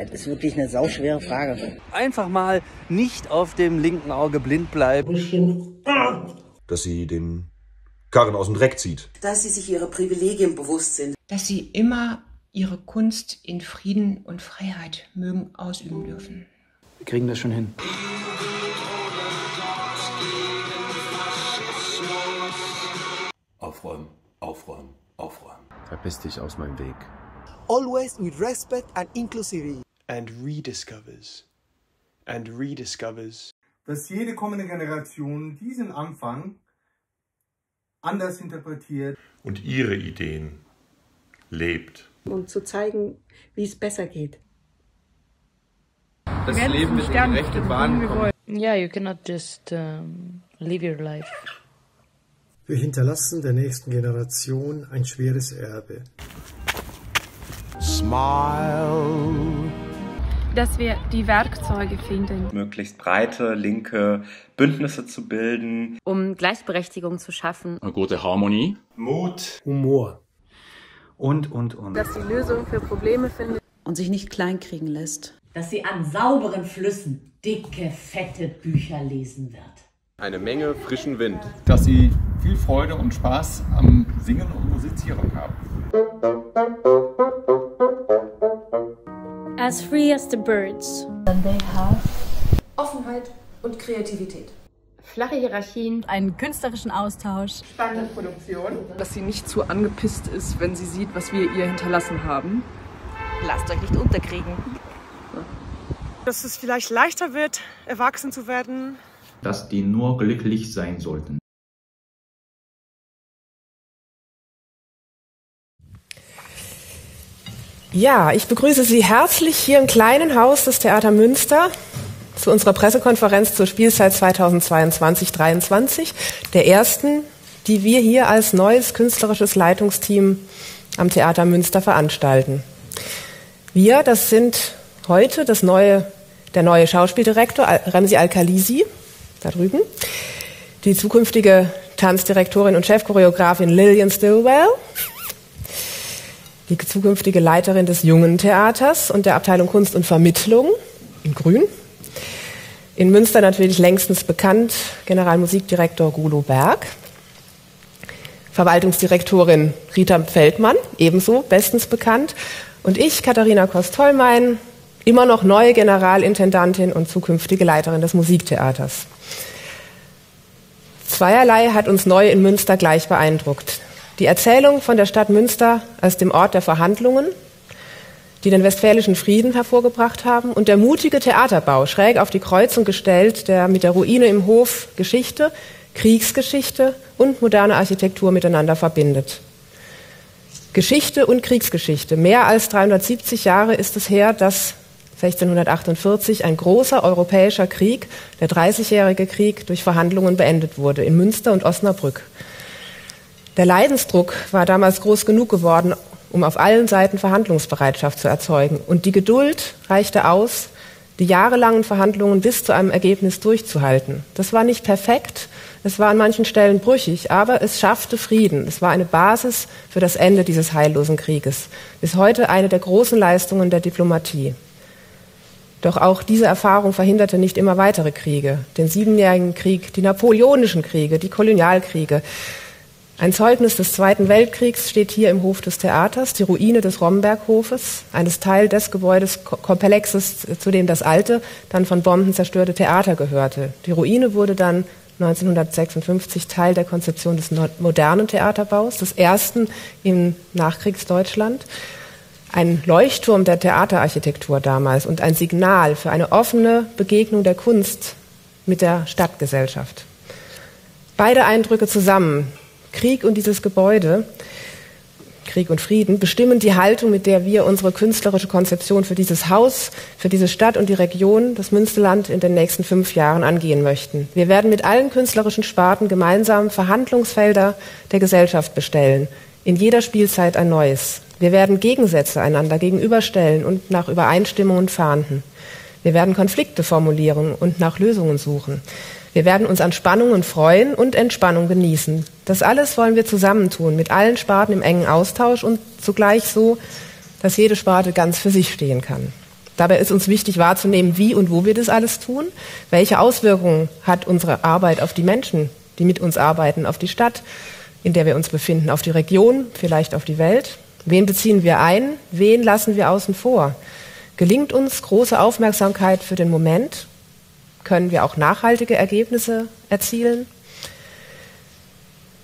Das ist wirklich eine sauschwere Frage. Einfach mal nicht auf dem linken Auge blind bleiben. Dass sie den Karren aus dem Dreck zieht. Dass sie sich ihrer Privilegien bewusst sind. Dass sie immer ihre Kunst in Frieden und Freiheit mögen ausüben dürfen. Wir kriegen das schon hin. Aufräumen, aufräumen, aufräumen. Verpiss dich aus meinem Weg. Always with respect and inclusivity. And rediscovers. And rediscovers. Dass jede kommende Generation diesen Anfang anders interpretiert. Und ihre Ideen lebt. Um zu zeigen, wie es besser geht. Das Leben mit in die rechte Bahn kommen. Yeah, you cannot just um, live your life. Wir hinterlassen der nächsten Generation ein schweres Erbe. Smile. Dass wir die Werkzeuge finden. Möglichst breite linke Bündnisse zu bilden. Um Gleichberechtigung zu schaffen. Eine gute Harmonie. Mut. Humor. Und, und, und. Dass sie Lösungen für Probleme findet. Und sich nicht kleinkriegen lässt. Dass sie an sauberen Flüssen dicke, fette Bücher lesen wird. Eine Menge frischen Wind. Dass sie viel Freude und Spaß am Singen und Musizieren haben. As free as the birds. And they have Offenheit und Kreativität. Flache Hierarchien, einen künstlerischen Austausch. Spannende Produktion. Dass sie nicht zu angepisst ist, wenn sie sieht, was wir ihr hinterlassen haben. Lasst euch nicht unterkriegen. Dass es vielleicht leichter wird, erwachsen zu werden. Dass die nur glücklich sein sollten. Ja, ich begrüße Sie herzlich hier im kleinen Haus des Theater Münster zu unserer Pressekonferenz zur Spielzeit 2022-23, der ersten, die wir hier als neues künstlerisches Leitungsteam am Theater Münster veranstalten. Wir, das sind heute das neue, der neue Schauspieldirektor Ramsi Al-Khalisi, da drüben, die zukünftige Tanzdirektorin und Chefchoreografin Lillian Stillwell, die zukünftige Leiterin des Jungen Theaters und der Abteilung Kunst und Vermittlung in Grün. In Münster natürlich längstens bekannt Generalmusikdirektor Gulo Berg, Verwaltungsdirektorin Rita Feldmann, ebenso bestens bekannt, und ich, Katharina Kost-Hollmein, immer noch neue Generalintendantin und zukünftige Leiterin des Musiktheaters. Zweierlei hat uns neu in Münster gleich beeindruckt. Die Erzählung von der Stadt Münster als dem Ort der Verhandlungen, die den westfälischen Frieden hervorgebracht haben, und der mutige Theaterbau, schräg auf die Kreuzung gestellt, der mit der Ruine im Hof Geschichte, Kriegsgeschichte und moderne Architektur miteinander verbindet. Geschichte und Kriegsgeschichte. Mehr als 370 Jahre ist es her, dass 1648 ein großer europäischer Krieg, der Dreißigjährige Krieg, durch Verhandlungen beendet wurde in Münster und Osnabrück. Der Leidensdruck war damals groß genug geworden, um auf allen Seiten Verhandlungsbereitschaft zu erzeugen. Und die Geduld reichte aus, die jahrelangen Verhandlungen bis zu einem Ergebnis durchzuhalten. Das war nicht perfekt, es war an manchen Stellen brüchig, aber es schaffte Frieden. Es war eine Basis für das Ende dieses heillosen Krieges. Bis heute eine der großen Leistungen der Diplomatie. Doch auch diese Erfahrung verhinderte nicht immer weitere Kriege. Den Siebenjährigen Krieg, die Napoleonischen Kriege, die Kolonialkriege. Ein Zeugnis des Zweiten Weltkriegs steht hier im Hof des Theaters, die Ruine des Romberghofes, eines Teil des Gebäudes Komplexes, zu dem das alte, dann von Bomben zerstörte Theater gehörte. Die Ruine wurde dann 1956 Teil der Konzeption des modernen Theaterbaus, des ersten im Nachkriegsdeutschland. Ein Leuchtturm der Theaterarchitektur damals und ein Signal für eine offene Begegnung der Kunst mit der Stadtgesellschaft. Beide Eindrücke zusammen, Krieg und dieses Gebäude, Krieg und Frieden, bestimmen die Haltung, mit der wir unsere künstlerische Konzeption für dieses Haus, für diese Stadt und die Region, das Münsterland in den nächsten fünf Jahren angehen möchten. Wir werden mit allen künstlerischen Sparten gemeinsam Verhandlungsfelder der Gesellschaft bestellen, in jeder Spielzeit ein neues. Wir werden Gegensätze einander gegenüberstellen und nach Übereinstimmungen fahnden. Wir werden Konflikte formulieren und nach Lösungen suchen. Wir werden uns an Spannungen freuen und Entspannung genießen. Das alles wollen wir zusammentun, mit allen Sparten im engen Austausch und zugleich so, dass jede Sparte ganz für sich stehen kann. Dabei ist uns wichtig wahrzunehmen, wie und wo wir das alles tun. Welche Auswirkungen hat unsere Arbeit auf die Menschen, die mit uns arbeiten, auf die Stadt, in der wir uns befinden, auf die Region, vielleicht auf die Welt? Wen beziehen wir ein? Wen lassen wir außen vor? Gelingt uns große Aufmerksamkeit für den Moment? Können wir auch nachhaltige Ergebnisse erzielen?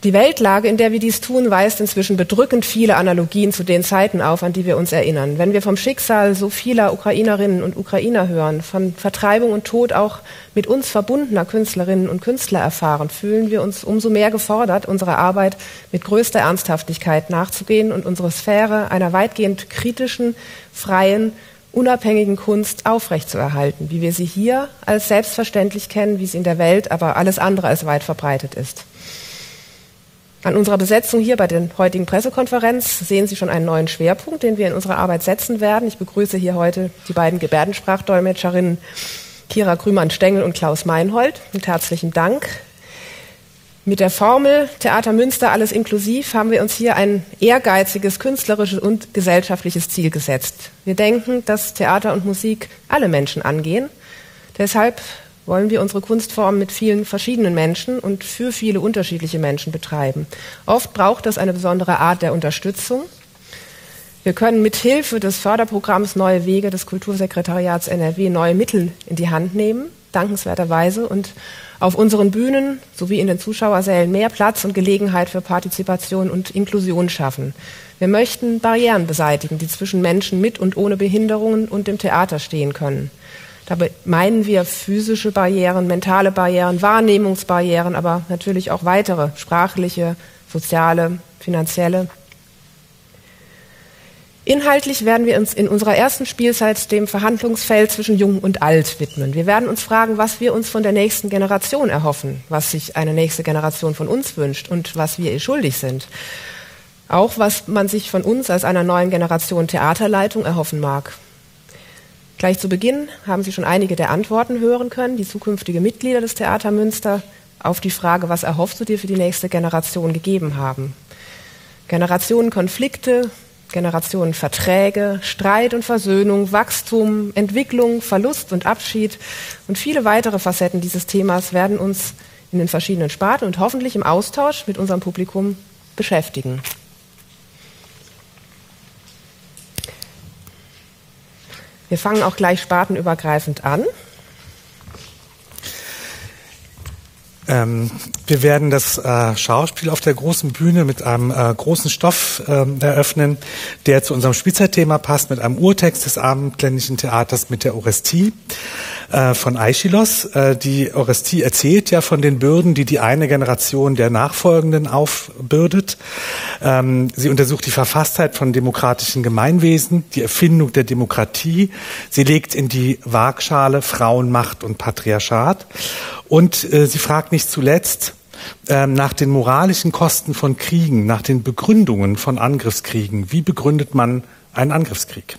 Die Weltlage, in der wir dies tun, weist inzwischen bedrückend viele Analogien zu den Zeiten auf, an die wir uns erinnern. Wenn wir vom Schicksal so vieler Ukrainerinnen und Ukrainer hören, von Vertreibung und Tod auch mit uns verbundener Künstlerinnen und Künstler erfahren, fühlen wir uns umso mehr gefordert, unserer Arbeit mit größter Ernsthaftigkeit nachzugehen und unsere Sphäre einer weitgehend kritischen, freien, unabhängigen Kunst aufrechtzuerhalten, wie wir sie hier als selbstverständlich kennen, wie sie in der Welt aber alles andere als weit verbreitet ist. An unserer Besetzung hier bei der heutigen Pressekonferenz sehen Sie schon einen neuen Schwerpunkt, den wir in unserer Arbeit setzen werden. Ich begrüße hier heute die beiden Gebärdensprachdolmetscherinnen Kira Krümann-Stengel und Klaus Meinhold. Mit herzlichen Dank. Mit der Formel Theater Münster alles inklusiv haben wir uns hier ein ehrgeiziges künstlerisches und gesellschaftliches Ziel gesetzt. Wir denken, dass Theater und Musik alle Menschen angehen. Deshalb wollen wir unsere Kunstform mit vielen verschiedenen Menschen und für viele unterschiedliche Menschen betreiben. Oft braucht das eine besondere Art der Unterstützung. Wir können mit Hilfe des Förderprogramms Neue Wege des Kultursekretariats NRW neue Mittel in die Hand nehmen, dankenswerterweise, und auf unseren Bühnen sowie in den Zuschauersälen mehr Platz und Gelegenheit für Partizipation und Inklusion schaffen. Wir möchten Barrieren beseitigen, die zwischen Menschen mit und ohne Behinderungen und dem Theater stehen können. Dabei meinen wir physische Barrieren, mentale Barrieren, Wahrnehmungsbarrieren, aber natürlich auch weitere sprachliche, soziale, finanzielle. Inhaltlich werden wir uns in unserer ersten Spielzeit dem Verhandlungsfeld zwischen Jung und Alt widmen. Wir werden uns fragen, was wir uns von der nächsten Generation erhoffen, was sich eine nächste Generation von uns wünscht und was wir ihr schuldig sind. Auch was man sich von uns als einer neuen Generation Theaterleitung erhoffen mag. Gleich zu Beginn haben Sie schon einige der Antworten hören können, die zukünftige Mitglieder des Theater Münster auf die Frage, was erhoffst du dir für die nächste Generation gegeben haben. Generationenkonflikte, Generationenverträge, Streit und Versöhnung, Wachstum, Entwicklung, Verlust und Abschied und viele weitere Facetten dieses Themas werden uns in den verschiedenen Sparten und hoffentlich im Austausch mit unserem Publikum beschäftigen. Wir fangen auch gleich spartenübergreifend an. Ähm, wir werden das äh, Schauspiel auf der großen Bühne mit einem äh, großen Stoff ähm, eröffnen, der zu unserem Spielzeitthema passt, mit einem Urtext des Abendländischen Theaters mit der Orestie äh, von Aeschylos. Äh, die Orestie erzählt ja von den Bürden, die die eine Generation der Nachfolgenden aufbürdet. Ähm, sie untersucht die Verfasstheit von demokratischen Gemeinwesen, die Erfindung der Demokratie. Sie legt in die Waagschale Frauenmacht und Patriarchat. Und äh, sie fragt nicht zuletzt ähm, nach den moralischen Kosten von Kriegen, nach den Begründungen von Angriffskriegen. Wie begründet man einen Angriffskrieg?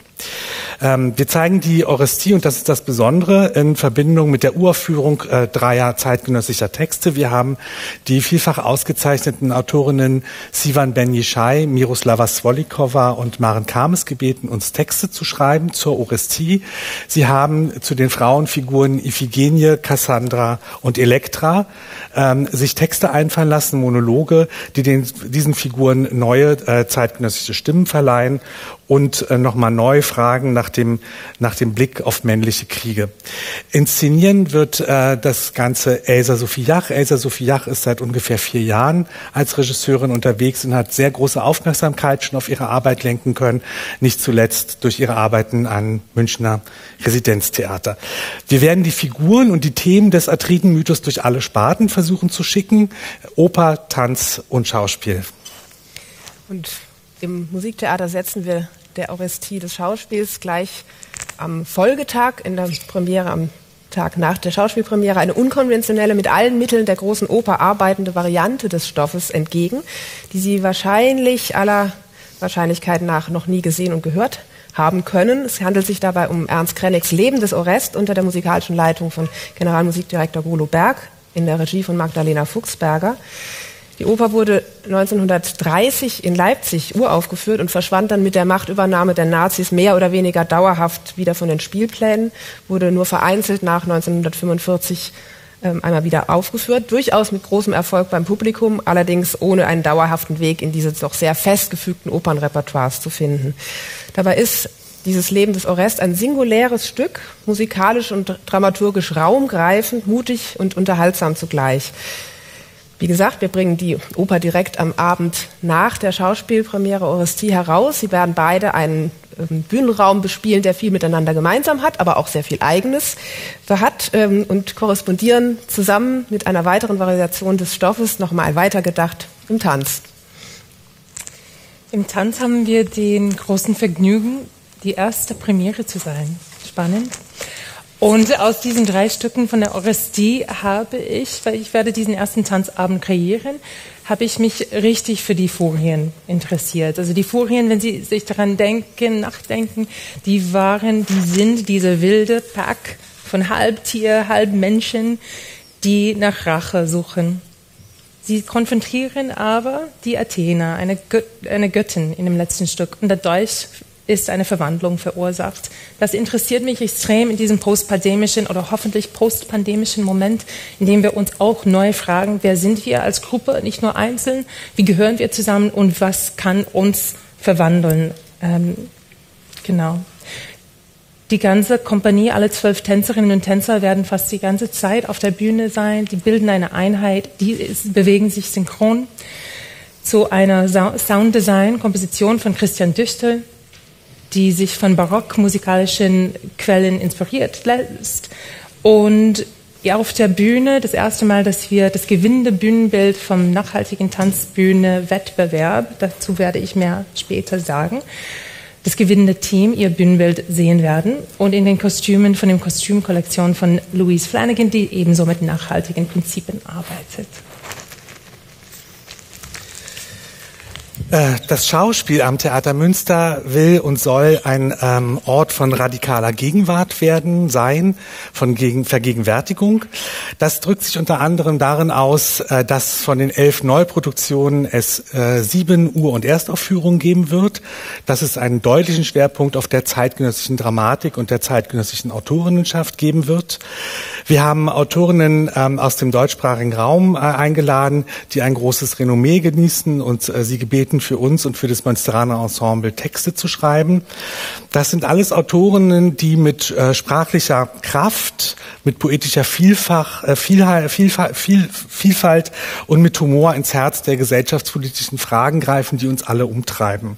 Ähm, wir zeigen die Orestie, und das ist das Besondere, in Verbindung mit der Uraufführung äh, dreier zeitgenössischer Texte. Wir haben die vielfach ausgezeichneten Autorinnen Sivan Ben Yishai, Miroslava Svolikova und Maren Kames gebeten, uns Texte zu schreiben zur Orestie. Sie haben zu den Frauenfiguren Iphigenie, Cassandra und Elektra ähm, sich Texte einfallen lassen, Monologe, die den, diesen Figuren neue äh, zeitgenössische Stimmen verleihen und äh, nochmal neu fragen nach dem, nach dem Blick auf männliche Kriege. Inszenieren wird äh, das Ganze Elsa Sofiach. Elsa Sofiach ist seit ungefähr vier Jahren als Regisseurin unterwegs und hat sehr große Aufmerksamkeit schon auf ihre Arbeit lenken können, nicht zuletzt durch ihre Arbeiten an Münchner Residenztheater. Wir werden die Figuren und die Themen des Atridenmythos durch alle Sparten versuchen zu schicken. Oper, Tanz und Schauspiel. Und im Musiktheater setzen wir der Orestie des Schauspiels gleich am Folgetag in der Premiere am Tag nach der Schauspielpremiere eine unkonventionelle, mit allen Mitteln der großen Oper arbeitende Variante des Stoffes entgegen, die Sie wahrscheinlich aller Wahrscheinlichkeit nach noch nie gesehen und gehört haben können. Es handelt sich dabei um Ernst Krennigs Leben des Orest unter der musikalischen Leitung von Generalmusikdirektor Golo Berg in der Regie von Magdalena Fuchsberger. Die Oper wurde 1930 in Leipzig uraufgeführt und verschwand dann mit der Machtübernahme der Nazis mehr oder weniger dauerhaft wieder von den Spielplänen, wurde nur vereinzelt nach 1945 ähm, einmal wieder aufgeführt, durchaus mit großem Erfolg beim Publikum, allerdings ohne einen dauerhaften Weg in diese doch sehr festgefügten Opernrepertoires zu finden. Dabei ist dieses Leben des Orest ein singuläres Stück, musikalisch und dramaturgisch raumgreifend, mutig und unterhaltsam zugleich. Wie gesagt, wir bringen die Oper direkt am Abend nach der Schauspielpremiere Orestie heraus. Sie werden beide einen ähm, Bühnenraum bespielen, der viel miteinander gemeinsam hat, aber auch sehr viel Eigenes hat ähm, und korrespondieren zusammen mit einer weiteren Variation des Stoffes nochmal weitergedacht im Tanz. Im Tanz haben wir den großen Vergnügen, die erste Premiere zu sein. Spannend. Und aus diesen drei Stücken von der Orestie habe ich, weil ich werde diesen ersten Tanzabend kreieren, habe ich mich richtig für die Furien interessiert. Also die Furien, wenn Sie sich daran denken, nachdenken, die waren, die sind diese wilde Pack von Halbtier, Halbmenschen, die nach Rache suchen. Sie konfrontieren aber die Athena, eine, Gött eine Göttin in dem letzten Stück. Und dadurch ist eine Verwandlung verursacht. Das interessiert mich extrem in diesem postpandemischen oder hoffentlich postpandemischen Moment, in dem wir uns auch neu fragen, wer sind wir als Gruppe, nicht nur einzeln, wie gehören wir zusammen und was kann uns verwandeln. Ähm, genau. Die ganze Kompanie, alle zwölf Tänzerinnen und Tänzer werden fast die ganze Zeit auf der Bühne sein. Die bilden eine Einheit, die ist, bewegen sich synchron zu einer Sounddesign-Komposition von Christian Düchtel, die sich von barockmusikalischen Quellen inspiriert lässt. Und ja, auf der Bühne das erste Mal, dass wir das gewinnende Bühnenbild vom nachhaltigen Tanzbühne-Wettbewerb, dazu werde ich mehr später sagen, das gewinnende Team ihr Bühnenbild sehen werden und in den Kostümen von dem Kostümkollektion von Louise Flanagan, die ebenso mit nachhaltigen Prinzipien arbeitet. Das Schauspiel am Theater Münster will und soll ein ähm, Ort von radikaler Gegenwart werden, sein, von Gegen Vergegenwärtigung. Das drückt sich unter anderem darin aus, äh, dass von den elf Neuproduktionen es äh, sieben Ur- und Erstaufführungen geben wird, dass es einen deutlichen Schwerpunkt auf der zeitgenössischen Dramatik und der zeitgenössischen Autorinnenschaft geben wird. Wir haben Autorinnen ähm, aus dem deutschsprachigen Raum äh, eingeladen, die ein großes Renommee genießen und äh, sie gebeten, gebeten, für uns und für das Monsteraner Ensemble Texte zu schreiben. Das sind alles Autorinnen, die mit äh, sprachlicher Kraft, mit poetischer Vielfach, äh, Vielfalt, Vielfalt, Viel, Vielfalt und mit Humor ins Herz der gesellschaftspolitischen Fragen greifen, die uns alle umtreiben.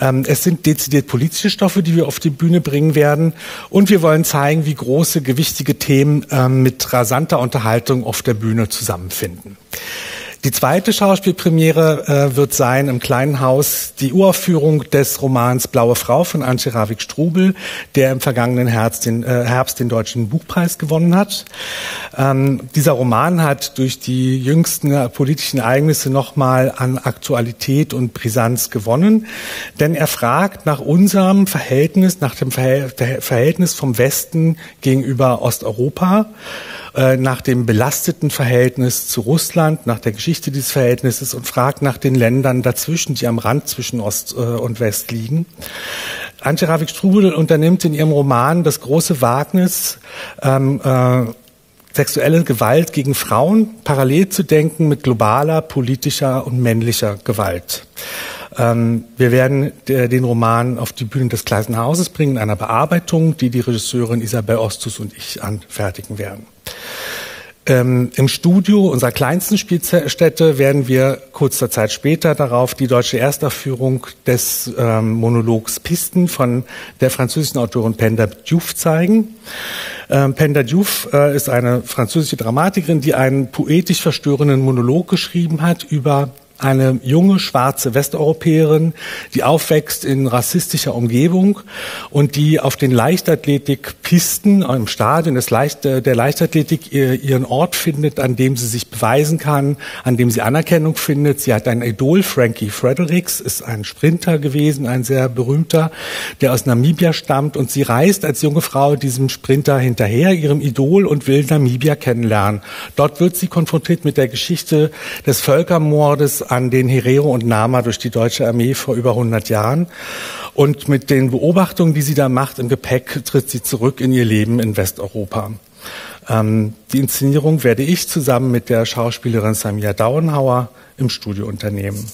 Ähm, es sind dezidiert politische Stoffe, die wir auf die Bühne bringen werden. Und wir wollen zeigen, wie große, gewichtige Themen ähm, mit rasanter Unterhaltung auf der Bühne zusammenfinden. Die zweite Schauspielpremiere äh, wird sein im kleinen Haus die Uraufführung des Romans Blaue Frau von Antje Ravik-Strubel, der im vergangenen Herbst den, äh, Herbst den Deutschen Buchpreis gewonnen hat. Ähm, dieser Roman hat durch die jüngsten äh, politischen Ereignisse nochmal an Aktualität und Brisanz gewonnen, denn er fragt nach unserem Verhältnis, nach dem Verhältnis vom Westen gegenüber Osteuropa äh, nach dem belasteten Verhältnis zu Russland, nach der dieses Verhältnisses und fragt nach den Ländern dazwischen, die am Rand zwischen Ost äh, und West liegen. Antje Ravik-Strubel unternimmt in ihrem Roman das große Wagnis, ähm, äh, sexuelle Gewalt gegen Frauen parallel zu denken mit globaler, politischer und männlicher Gewalt. Ähm, wir werden den Roman auf die Bühne des Gleisen Hauses bringen, in einer Bearbeitung, die die Regisseurin Isabel Ostus und ich anfertigen werden. Ähm, Im Studio unserer kleinsten Spielstätte werden wir kurzer Zeit später darauf die deutsche Erstaufführung des ähm, Monologs Pisten von der französischen Autorin Penda Diouf zeigen. Ähm, Penda Diouf äh, ist eine französische Dramatikerin, die einen poetisch verstörenden Monolog geschrieben hat über eine junge schwarze Westeuropäerin, die aufwächst in rassistischer Umgebung und die auf den Leichtathletikpisten im Stadion des Leicht, der Leichtathletik ihren Ort findet, an dem sie sich beweisen kann, an dem sie Anerkennung findet. Sie hat ein Idol, Frankie Fredericks, ist ein Sprinter gewesen, ein sehr berühmter, der aus Namibia stammt und sie reist als junge Frau diesem Sprinter hinterher, ihrem Idol und will Namibia kennenlernen. Dort wird sie konfrontiert mit der Geschichte des Völkermordes an den Herero und Nama durch die deutsche Armee vor über 100 Jahren. Und mit den Beobachtungen, die sie da macht im Gepäck, tritt sie zurück in ihr Leben in Westeuropa. Ähm, die Inszenierung werde ich zusammen mit der Schauspielerin Samia Dauenhauer im Studio unternehmen.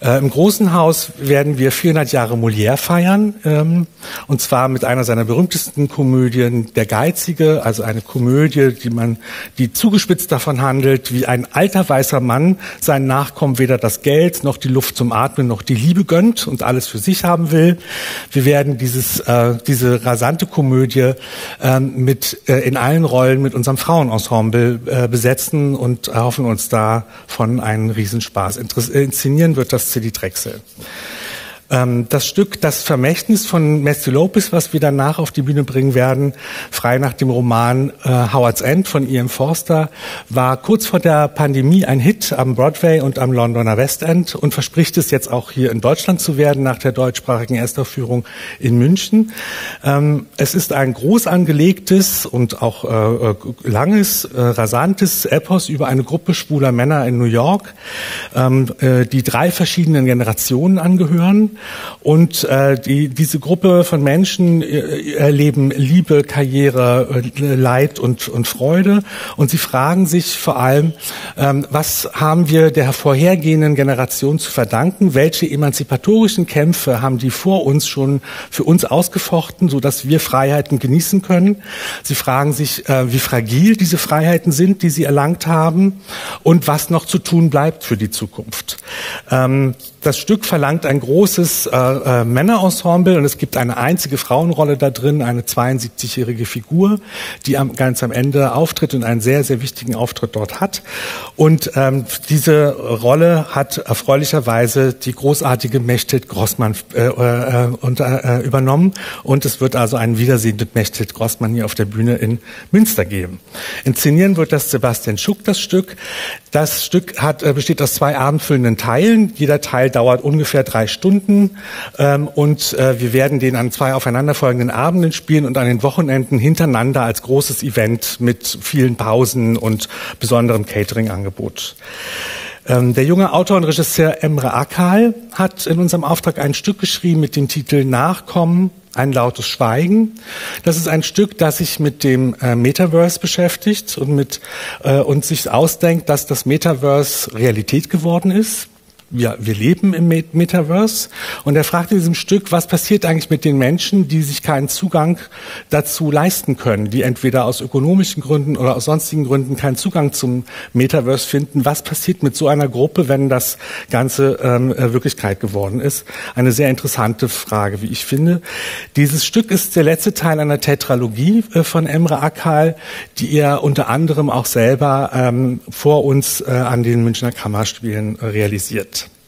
Äh, Im Großen Haus werden wir 400 Jahre Molière feiern, ähm, und zwar mit einer seiner berühmtesten Komödien, Der Geizige, also eine Komödie, die man, die zugespitzt davon handelt, wie ein alter weißer Mann seinen Nachkommen weder das Geld noch die Luft zum Atmen noch die Liebe gönnt und alles für sich haben will. Wir werden dieses, äh, diese rasante Komödie äh, mit in allen Rollen mit unserem Frauenensemble äh, besetzen und erhoffen uns davon einen Riesenspaß. Interess inszenieren wird das City Drechsel. Ähm, das Stück Das Vermächtnis von Matthew Lopez, was wir danach auf die Bühne bringen werden, frei nach dem Roman äh, Howard's End von Ian Forster, war kurz vor der Pandemie ein Hit am Broadway und am Londoner West End und verspricht es jetzt auch hier in Deutschland zu werden nach der deutschsprachigen Erstaufführung in München. Ähm, es ist ein groß angelegtes und auch äh, äh langes, äh, rasantes Epos über eine Gruppe schwuler Männer in New York, ähm, äh, die drei verschiedenen Generationen angehören und äh, die, diese Gruppe von Menschen äh, erleben Liebe, Karriere, äh, Leid und, und Freude. Und sie fragen sich vor allem, ähm, was haben wir der vorhergehenden Generation zu verdanken? Welche emanzipatorischen Kämpfe haben die vor uns schon für uns ausgefochten, so dass wir Freiheiten genießen können? Sie fragen sich, äh, wie fragil diese Freiheiten sind, die sie erlangt haben und was noch zu tun bleibt für die Zukunft. Ähm, das Stück verlangt ein großes äh, äh, Männerensemble und es gibt eine einzige Frauenrolle da drin, eine 72-jährige Figur, die am, ganz am Ende auftritt und einen sehr, sehr wichtigen Auftritt dort hat. Und ähm, diese Rolle hat erfreulicherweise die großartige Mechthild Grossmann äh, äh, unter, äh, übernommen und es wird also ein Wiedersehen mit Mechthild Grossmann hier auf der Bühne in Münster geben. Inszenieren wird das Sebastian Schuck das Stück. Das Stück hat, äh, besteht aus zwei abendfüllenden Teilen. Jeder Teil dauert ungefähr drei Stunden ähm, und äh, wir werden den an zwei aufeinanderfolgenden Abenden spielen und an den Wochenenden hintereinander als großes Event mit vielen Pausen und besonderem Catering-Angebot. Ähm, der junge Autor und Regisseur Emre Akal hat in unserem Auftrag ein Stück geschrieben mit dem Titel Nachkommen, ein lautes Schweigen. Das ist ein Stück, das sich mit dem äh, Metaverse beschäftigt und mit äh, und sich ausdenkt, dass das Metaverse Realität geworden ist ja, wir leben im Metaverse und er fragt in diesem Stück, was passiert eigentlich mit den Menschen, die sich keinen Zugang dazu leisten können, die entweder aus ökonomischen Gründen oder aus sonstigen Gründen keinen Zugang zum Metaverse finden. Was passiert mit so einer Gruppe, wenn das Ganze ähm, äh, Wirklichkeit geworden ist? Eine sehr interessante Frage, wie ich finde. Dieses Stück ist der letzte Teil einer Tetralogie äh, von Emre Akal, die er unter anderem auch selber ähm, vor uns äh, an den Münchner Kammerspielen äh, realisiert.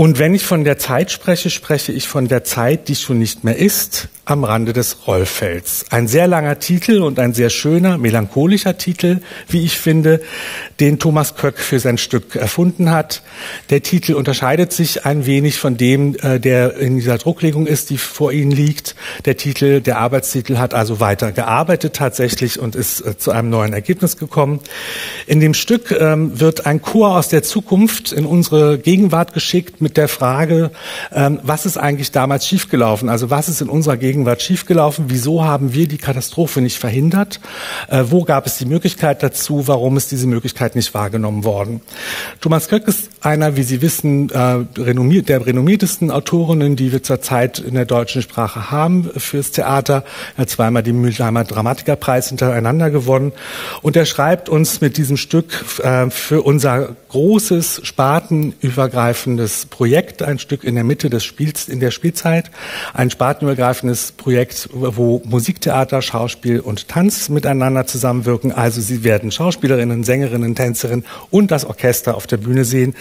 Und wenn ich von der Zeit spreche, spreche ich von der Zeit, die schon nicht mehr ist, am Rande des Rollfelds. Ein sehr langer Titel und ein sehr schöner, melancholischer Titel, wie ich finde, den Thomas Köck für sein Stück erfunden hat. Der Titel unterscheidet sich ein wenig von dem, äh, der in dieser Drucklegung ist, die vor Ihnen liegt. Der Titel, der Arbeitstitel hat also weiter gearbeitet tatsächlich und ist äh, zu einem neuen Ergebnis gekommen. In dem Stück ähm, wird ein Chor aus der Zukunft in unsere Gegenwart geschickt mit der Frage, ähm, was ist eigentlich damals schiefgelaufen? Also was ist in unserer Gegenwart schiefgelaufen? Wieso haben wir die Katastrophe nicht verhindert? Äh, wo gab es die Möglichkeit dazu? Warum ist diese Möglichkeit nicht wahrgenommen worden? Thomas Köck ist einer, wie Sie wissen, äh, renommiert, der renommiertesten Autorinnen, die wir zurzeit in der deutschen Sprache haben fürs Theater. Er hat zweimal den Mülheimer Dramatikerpreis hintereinander gewonnen. Und er schreibt uns mit diesem Stück äh, für unser großes, spartenübergreifendes Projekt, ein Stück in der Mitte des Spiels, in der Spielzeit, ein spartenübergreifendes Projekt, wo Musiktheater, Schauspiel und Tanz miteinander zusammenwirken. Also Sie werden Schauspielerinnen, Sängerinnen, Tänzerinnen und das Orchester auf der Bühne sehen.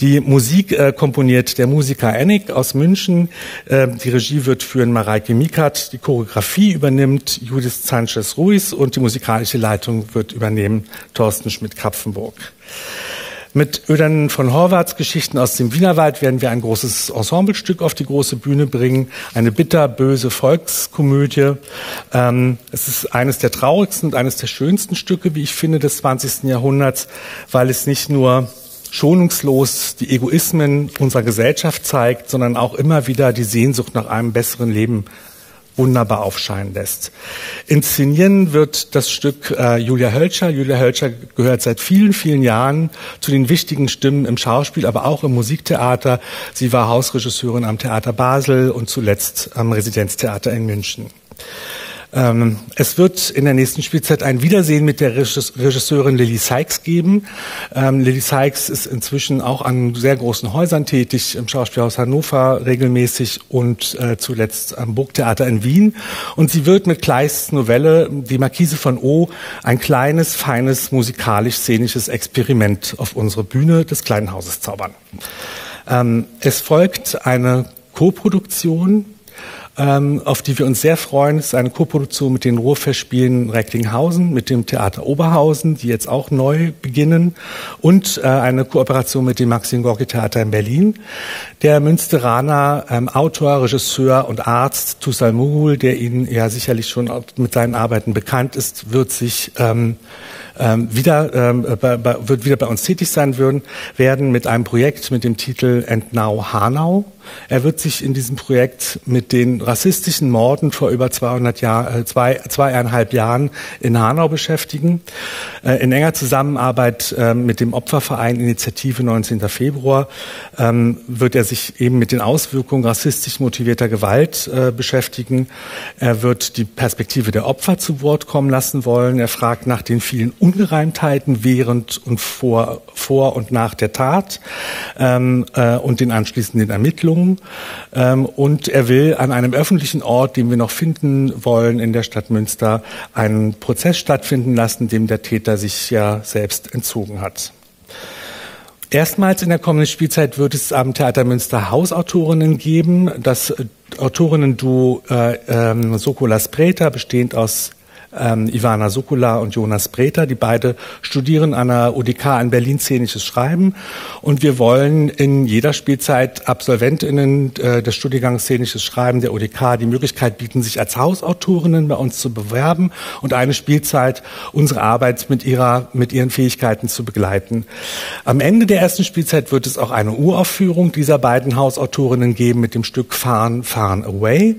Die Musik äh, komponiert der Musiker Ennig aus München. Äh, die Regie wird führen Mareike Mikat. Die Choreografie übernimmt Judith Sanchez Ruiz und die musikalische Leitung wird übernehmen Thorsten Schmidt-Kapfenburg. Mit Ödern von Horvaths Geschichten aus dem Wienerwald werden wir ein großes Ensemblestück auf die große Bühne bringen. Eine bitterböse Volkskomödie. Ähm, es ist eines der traurigsten und eines der schönsten Stücke, wie ich finde, des 20. Jahrhunderts, weil es nicht nur schonungslos die Egoismen unserer Gesellschaft zeigt, sondern auch immer wieder die Sehnsucht nach einem besseren Leben wunderbar aufscheinen lässt. Inszenieren wird das Stück äh, Julia Hölscher. Julia Hölscher gehört seit vielen, vielen Jahren zu den wichtigen Stimmen im Schauspiel, aber auch im Musiktheater. Sie war Hausregisseurin am Theater Basel und zuletzt am Residenztheater in München. Ähm, es wird in der nächsten Spielzeit ein Wiedersehen mit der Regisseurin Lily Sykes geben. Ähm, Lily Sykes ist inzwischen auch an sehr großen Häusern tätig, im Schauspielhaus Hannover regelmäßig und äh, zuletzt am Burgtheater in Wien. Und sie wird mit Kleists Novelle Die Marquise von O ein kleines, feines, musikalisch-szenisches Experiment auf unsere Bühne des kleinen Hauses zaubern. Ähm, es folgt eine Co-Produktion ähm, auf die wir uns sehr freuen. Es ist eine Koproduktion mit den Ruhrfestspielen Recklinghausen, mit dem Theater Oberhausen, die jetzt auch neu beginnen, und äh, eine Kooperation mit dem Maxim Gorki Theater in Berlin. Der Münsteraner ähm, Autor, Regisseur und Arzt Tusal Mugul, der Ihnen ja sicherlich schon mit seinen Arbeiten bekannt ist, wird sich ähm, ähm, wieder ähm, bei, bei, wird wieder bei uns tätig sein würden, werden mit einem Projekt mit dem Titel And Now Hanau. Er wird sich in diesem Projekt mit den rassistischen Morden vor über 200 Jahren, äh, zwei, zweieinhalb Jahren in Hanau beschäftigen. Äh, in enger Zusammenarbeit äh, mit dem Opferverein Initiative 19. Februar ähm, wird er sich eben mit den Auswirkungen rassistisch motivierter Gewalt äh, beschäftigen. Er wird die Perspektive der Opfer zu Wort kommen lassen wollen. Er fragt nach den vielen Ungereimtheiten während und vor, vor und nach der Tat ähm, äh, und den anschließenden Ermittlungen. Ähm, und er will an einem öffentlichen Ort, den wir noch finden wollen in der Stadt Münster, einen Prozess stattfinden lassen, dem der Täter sich ja selbst entzogen hat. Erstmals in der kommenden Spielzeit wird es am Theater Münster Hausautorinnen geben. Das Autorinnen-Duo äh, ähm, Sokola Spreta, bestehend aus ähm, Ivana Sokula und Jonas Breter, die beide studieren an der UDK in Berlin szenisches Schreiben. Und wir wollen in jeder Spielzeit Absolventinnen äh, des Studiengangs szenisches Schreiben der UDK die Möglichkeit bieten, sich als Hausautorinnen bei uns zu bewerben und eine Spielzeit unsere Arbeit mit ihrer, mit ihren Fähigkeiten zu begleiten. Am Ende der ersten Spielzeit wird es auch eine Uraufführung dieser beiden Hausautorinnen geben mit dem Stück Fahren, Fahren Away.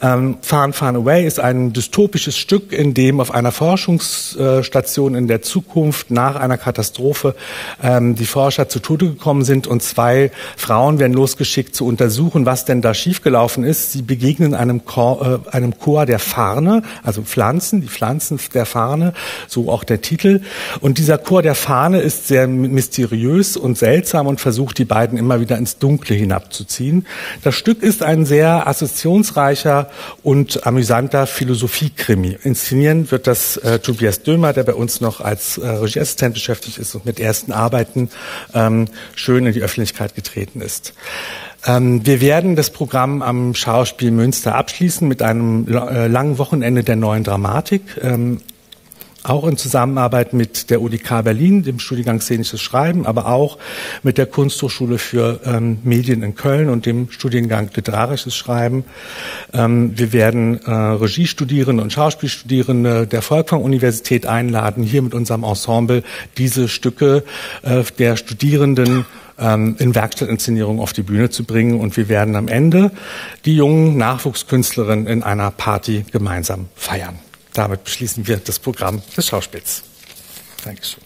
Ähm, Fahren, Fahren Away ist ein dystopisches Stück, in dem auf einer Forschungsstation in der Zukunft nach einer Katastrophe ähm, die Forscher zu Tode gekommen sind und zwei Frauen werden losgeschickt zu untersuchen, was denn da schiefgelaufen ist. Sie begegnen einem Chor, äh, einem Chor der Farne, also Pflanzen, die Pflanzen der Farne, so auch der Titel. Und dieser Chor der Fahne ist sehr mysteriös und seltsam und versucht die beiden immer wieder ins Dunkle hinabzuziehen. Das Stück ist ein sehr assoziationsreicher und amüsanter Philosophiekrimi. Inszeniert Inszenieren wird das äh, Tobias Dömer, der bei uns noch als äh, Regieassistent beschäftigt ist und mit ersten Arbeiten ähm, schön in die Öffentlichkeit getreten ist. Ähm, wir werden das Programm am Schauspiel Münster abschließen mit einem äh, langen Wochenende der neuen Dramatik. Ähm, auch in Zusammenarbeit mit der UDK Berlin, dem Studiengang Szenisches Schreiben, aber auch mit der Kunsthochschule für ähm, Medien in Köln und dem Studiengang Literarisches Schreiben. Ähm, wir werden äh, Regiestudierende und Schauspielstudierende der Volkwang-Universität einladen, hier mit unserem Ensemble diese Stücke äh, der Studierenden ähm, in Werkstattinszenierung auf die Bühne zu bringen. Und wir werden am Ende die jungen Nachwuchskünstlerinnen in einer Party gemeinsam feiern. Damit beschließen wir das Programm des Schauspiels. Dankeschön.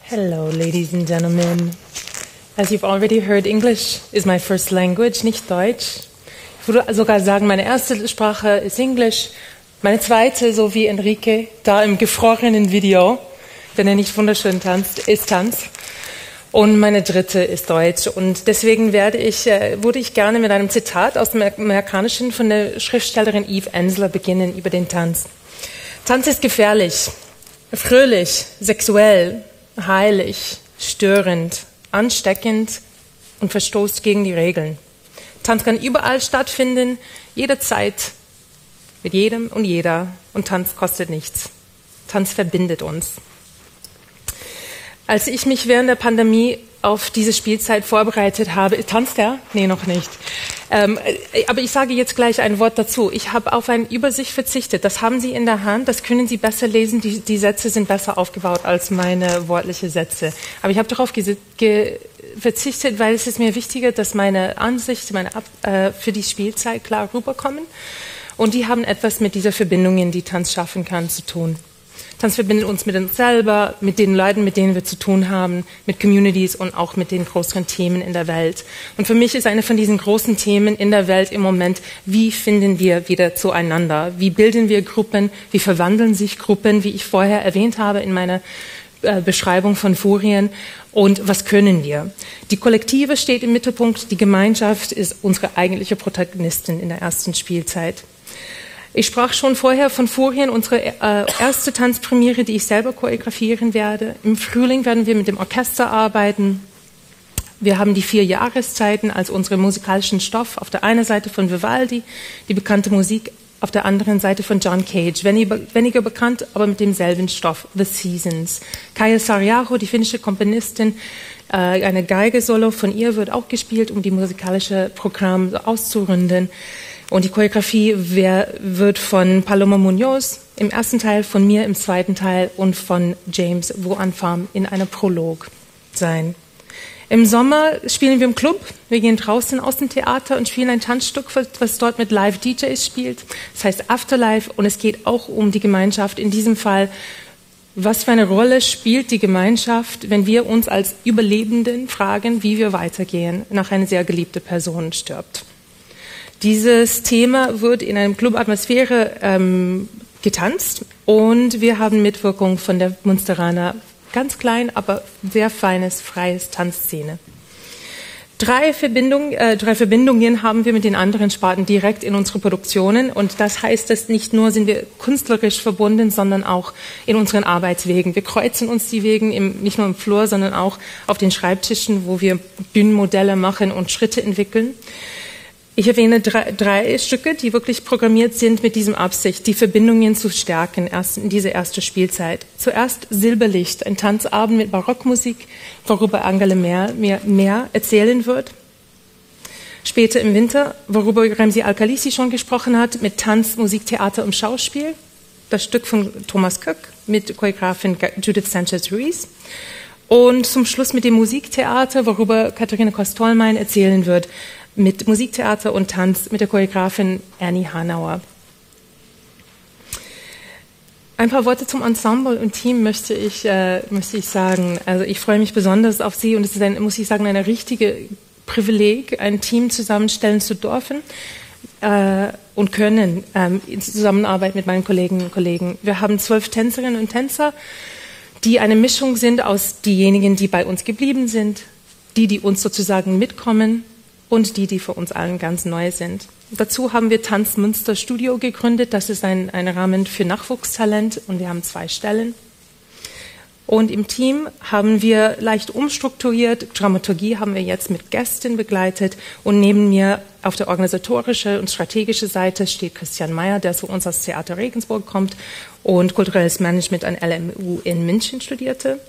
Hello, ladies and gentlemen. As you've already heard, English is my first language, nicht Deutsch. Ich würde sogar sagen, meine erste Sprache ist Englisch. Meine zweite, so wie Enrique, da im gefrorenen Video, wenn er nicht wunderschön tanzt, ist Tanz. Und meine dritte ist Deutsch. Und deswegen werde ich, äh, würde ich gerne mit einem Zitat aus dem Amerikanischen von der Schriftstellerin Eve Ensler beginnen über den Tanz. Tanz ist gefährlich, fröhlich, sexuell, heilig, störend, ansteckend und verstoßt gegen die Regeln. Tanz kann überall stattfinden, jederzeit, mit jedem und jeder. Und Tanz kostet nichts. Tanz verbindet uns. Als ich mich während der Pandemie auf diese Spielzeit vorbereitet habe, tanzt er? Nee, noch nicht. Ähm, äh, aber ich sage jetzt gleich ein Wort dazu. Ich habe auf eine Übersicht verzichtet. Das haben Sie in der Hand, das können Sie besser lesen. Die, die Sätze sind besser aufgebaut als meine wortliche Sätze. Aber ich habe darauf verzichtet, weil es ist mir wichtiger, dass meine Ansicht meine, äh, für die Spielzeit klar rüberkommen. Und die haben etwas mit dieser Verbindung, die Tanz schaffen kann, zu tun. Tanz verbindet uns mit uns selber, mit den Leuten, mit denen wir zu tun haben, mit Communities und auch mit den größeren Themen in der Welt. Und für mich ist eine von diesen großen Themen in der Welt im Moment, wie finden wir wieder zueinander? Wie bilden wir Gruppen? Wie verwandeln sich Gruppen, wie ich vorher erwähnt habe in meiner äh, Beschreibung von Furien und was können wir. Die Kollektive steht im Mittelpunkt, die Gemeinschaft ist unsere eigentliche Protagonistin in der ersten Spielzeit. Ich sprach schon vorher von Furien, unsere äh, erste Tanzpremiere, die ich selber choreografieren werde. Im Frühling werden wir mit dem Orchester arbeiten. Wir haben die vier Jahreszeiten als unseren musikalischen Stoff. Auf der einen Seite von Vivaldi, die bekannte Musik, auf der anderen Seite von John Cage. Weniger, bekannt, aber mit demselben Stoff, The Seasons. Kaya Sariaho, die finnische Komponistin, äh, eine Geige-Solo von ihr wird auch gespielt, um die musikalische Programm auszurunden. Und die Choreografie wer, wird von Paloma Munoz im ersten Teil, von mir im zweiten Teil und von James Woanfarm in einer Prolog sein. Im Sommer spielen wir im Club. Wir gehen draußen aus dem Theater und spielen ein Tanzstück, was dort mit Live-DJs spielt. Das heißt Afterlife und es geht auch um die Gemeinschaft. In diesem Fall, was für eine Rolle spielt die Gemeinschaft, wenn wir uns als Überlebenden fragen, wie wir weitergehen, nach einer sehr geliebten Person stirbt. Dieses Thema wird in einem Clubatmosphäre ähm, getanzt und wir haben Mitwirkung von der Munsteraner ganz klein, aber sehr feines, freies Tanzszene. Drei Verbindungen, äh, drei Verbindungen haben wir mit den anderen Sparten direkt in unsere Produktionen und das heißt, dass nicht nur sind wir künstlerisch verbunden, sondern auch in unseren Arbeitswegen. Wir kreuzen uns die Wegen im, nicht nur im Flur, sondern auch auf den Schreibtischen, wo wir Bühnenmodelle machen und Schritte entwickeln. Ich erwähne drei, drei, Stücke, die wirklich programmiert sind mit diesem Absicht, die Verbindungen zu stärken, erst in dieser ersten Spielzeit. Zuerst Silberlicht, ein Tanzabend mit Barockmusik, worüber Angela mehr, mehr, mehr erzählen wird. Später im Winter, worüber Remsi Alkalisi schon gesprochen hat, mit Tanz, Musik, Theater und Schauspiel. Das Stück von Thomas Köck mit Choreografin Judith Sanchez-Ruiz. Und zum Schluss mit dem Musiktheater, worüber Katharina Kostolmein erzählen wird, mit Musiktheater und Tanz mit der Choreografin Annie Hanauer. Ein paar Worte zum Ensemble und Team möchte ich, äh, möchte ich sagen. Also ich freue mich besonders auf Sie und es ist, ein, muss ich sagen, ein richtiges Privileg, ein Team zusammenstellen zu dürfen äh, und können ähm, in Zusammenarbeit mit meinen Kolleginnen und Kollegen. Wir haben zwölf Tänzerinnen und Tänzer, die eine Mischung sind aus diejenigen, die bei uns geblieben sind, die, die uns sozusagen mitkommen und die, die für uns allen ganz neu sind. Dazu haben wir Tanz Münster Studio gegründet. Das ist ein, ein Rahmen für Nachwuchstalent und wir haben zwei Stellen. Und im Team haben wir leicht umstrukturiert. Dramaturgie haben wir jetzt mit Gästen begleitet. Und neben mir auf der organisatorischen und strategischen Seite steht Christian Mayer, der zu uns aus Theater Regensburg kommt und kulturelles Management an LMU in München studierte.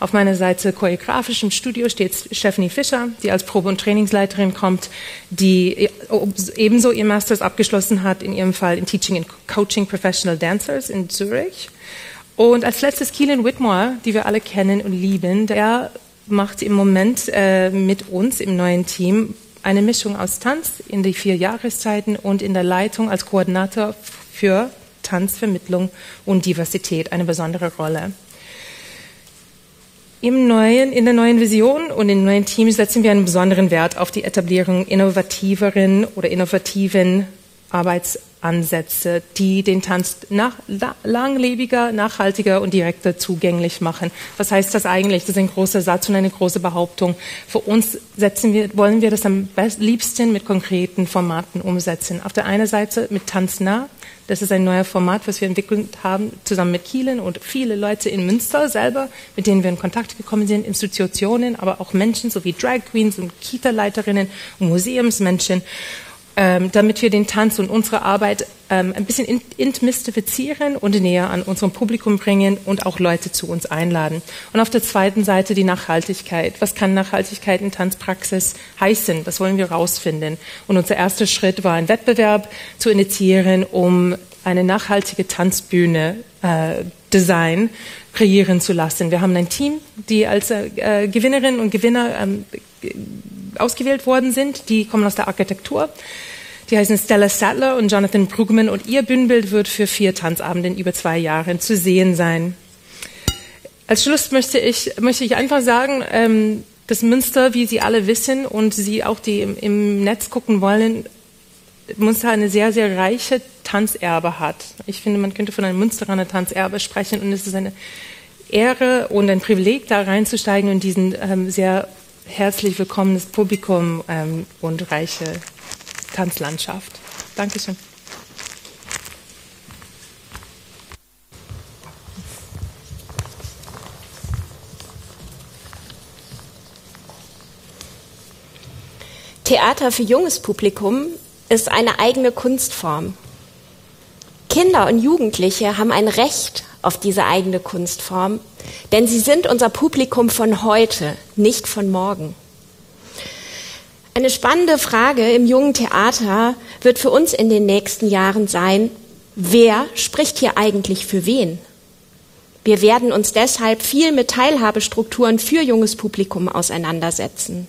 Auf meiner Seite choreografisch im Studio steht Stephanie Fischer, die als Probe- und Trainingsleiterin kommt, die ebenso ihr Masters abgeschlossen hat, in ihrem Fall in Teaching and Coaching Professional Dancers in Zurich. Und als letztes Keelan Whitmore, die wir alle kennen und lieben, der macht im Moment äh, mit uns im neuen Team eine Mischung aus Tanz in die vier Jahreszeiten und in der Leitung als Koordinator für Tanzvermittlung und Diversität eine besondere Rolle. Im neuen, in der neuen Vision und im neuen Team setzen wir einen besonderen Wert auf die Etablierung innovativeren oder innovativen Arbeits Ansätze, die den Tanz nach, langlebiger, nachhaltiger und direkter zugänglich machen. Was heißt das eigentlich? Das ist ein großer Satz und eine große Behauptung. Für uns setzen wir, wollen wir das am liebsten mit konkreten Formaten umsetzen. Auf der einen Seite mit Tanznah. Das ist ein neuer Format, was wir entwickelt haben, zusammen mit Kielen und viele Leute in Münster selber, mit denen wir in Kontakt gekommen sind, Institutionen, aber auch Menschen sowie Drag Queens und Kita-Leiterinnen und Museumsmenschen ähm, damit wir den Tanz und unsere Arbeit ähm, ein bisschen entmystifizieren und näher an unserem Publikum bringen und auch Leute zu uns einladen. Und auf der zweiten Seite die Nachhaltigkeit. Was kann Nachhaltigkeit in Tanzpraxis heißen? Das wollen wir herausfinden. Und unser erster Schritt war, einen Wettbewerb zu initiieren, um eine nachhaltige Tanzbühne äh, Design kreieren zu lassen. Wir haben ein Team, die als äh, Gewinnerinnen und Gewinner ähm, ausgewählt worden sind. Die kommen aus der Architektur. Die heißen Stella Sattler und Jonathan Brugman und ihr Bühnenbild wird für vier Tanzabende in über zwei Jahren zu sehen sein. Als Schluss möchte ich, möchte ich einfach sagen, ähm, dass Münster, wie Sie alle wissen und Sie auch die im, im Netz gucken wollen, Münster eine sehr, sehr reiche Tanzerbe hat. Ich finde, man könnte von einem Münsteraner Tanzerbe sprechen und es ist eine Ehre und ein Privileg, da reinzusteigen und diesen ähm, sehr herzlich willkommenes Publikum ähm, und reiche Tanzlandschaft. Dankeschön. Theater für junges Publikum ist eine eigene Kunstform. Kinder und Jugendliche haben ein Recht auf diese eigene Kunstform, denn sie sind unser Publikum von heute, nicht von morgen. Eine spannende Frage im jungen Theater wird für uns in den nächsten Jahren sein, wer spricht hier eigentlich für wen? Wir werden uns deshalb viel mit Teilhabestrukturen für junges Publikum auseinandersetzen.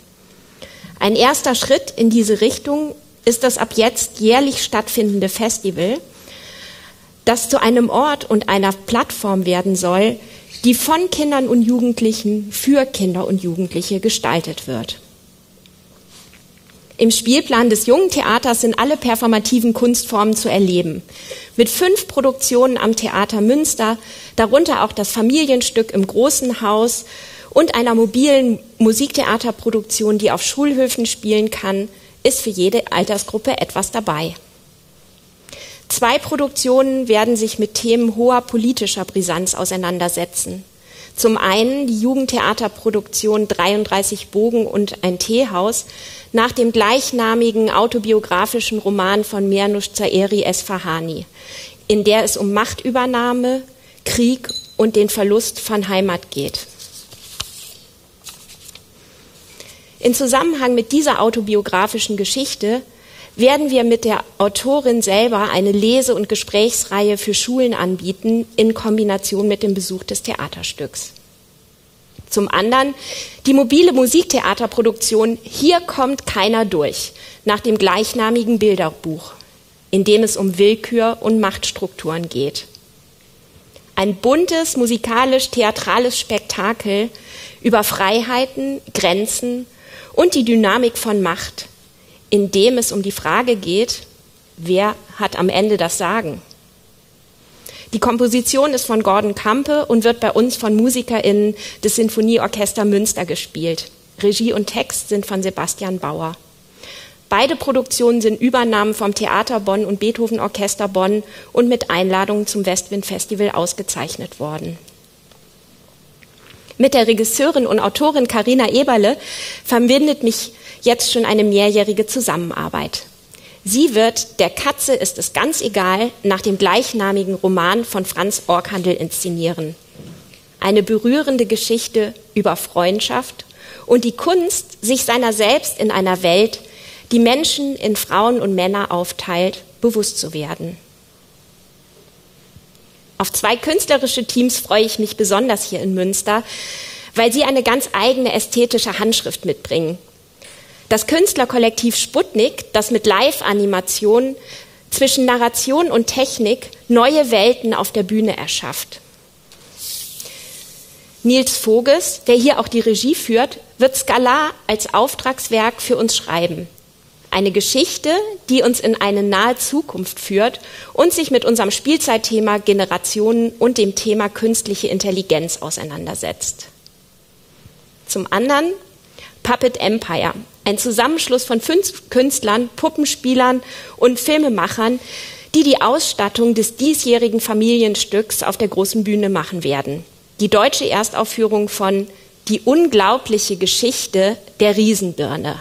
Ein erster Schritt in diese Richtung ist das ab jetzt jährlich stattfindende Festival, das zu einem Ort und einer Plattform werden soll, die von Kindern und Jugendlichen für Kinder und Jugendliche gestaltet wird. Im Spielplan des Jungen Theaters sind alle performativen Kunstformen zu erleben. Mit fünf Produktionen am Theater Münster, darunter auch das Familienstück im Großen Haus und einer mobilen Musiktheaterproduktion, die auf Schulhöfen spielen kann, ist für jede Altersgruppe etwas dabei. Zwei Produktionen werden sich mit Themen hoher politischer Brisanz auseinandersetzen. Zum einen die Jugendtheaterproduktion 33 Bogen und ein Teehaus nach dem gleichnamigen autobiografischen Roman von Mianusz Zaeri Esfahani, in der es um Machtübernahme, Krieg und den Verlust von Heimat geht. In Zusammenhang mit dieser autobiografischen Geschichte werden wir mit der Autorin selber eine Lese- und Gesprächsreihe für Schulen anbieten in Kombination mit dem Besuch des Theaterstücks. Zum anderen die mobile Musiktheaterproduktion Hier kommt keiner durch nach dem gleichnamigen Bilderbuch, in dem es um Willkür und Machtstrukturen geht. Ein buntes musikalisch-theatrales Spektakel über Freiheiten, Grenzen und die Dynamik von Macht, in dem es um die Frage geht, wer hat am Ende das Sagen. Die Komposition ist von Gordon Kampe und wird bei uns von MusikerInnen des Sinfonieorchester Münster gespielt. Regie und Text sind von Sebastian Bauer. Beide Produktionen sind Übernahmen vom Theater Bonn und Beethoven Orchester Bonn und mit Einladungen zum Westwind Festival ausgezeichnet worden. Mit der Regisseurin und Autorin Karina Eberle verbindet mich jetzt schon eine mehrjährige Zusammenarbeit. Sie wird Der Katze ist es ganz egal nach dem gleichnamigen Roman von Franz Orkhandel inszenieren. Eine berührende Geschichte über Freundschaft und die Kunst, sich seiner selbst in einer Welt, die Menschen in Frauen und Männer aufteilt, bewusst zu werden. Auf zwei künstlerische Teams freue ich mich besonders hier in Münster, weil sie eine ganz eigene ästhetische Handschrift mitbringen. Das Künstlerkollektiv Sputnik, das mit Live-Animationen zwischen Narration und Technik neue Welten auf der Bühne erschafft. Nils Voges, der hier auch die Regie führt, wird Scala als Auftragswerk für uns schreiben. Eine Geschichte, die uns in eine nahe Zukunft führt und sich mit unserem Spielzeitthema Generationen und dem Thema künstliche Intelligenz auseinandersetzt. Zum anderen Puppet Empire, ein Zusammenschluss von fünf Künstlern, Puppenspielern und Filmemachern, die die Ausstattung des diesjährigen Familienstücks auf der großen Bühne machen werden. Die deutsche Erstaufführung von Die unglaubliche Geschichte der Riesenbirne.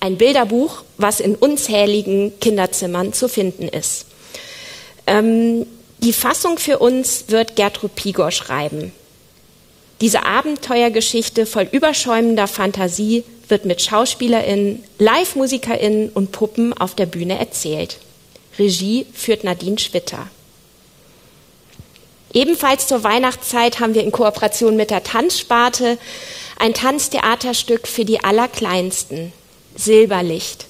Ein Bilderbuch, was in unzähligen Kinderzimmern zu finden ist. Ähm, die Fassung für uns wird Gertrud Pigor schreiben. Diese Abenteuergeschichte voll überschäumender Fantasie wird mit SchauspielerInnen, Live-MusikerInnen und Puppen auf der Bühne erzählt. Regie führt Nadine Schwitter. Ebenfalls zur Weihnachtszeit haben wir in Kooperation mit der Tanzsparte ein Tanztheaterstück für die Allerkleinsten, Silberlicht,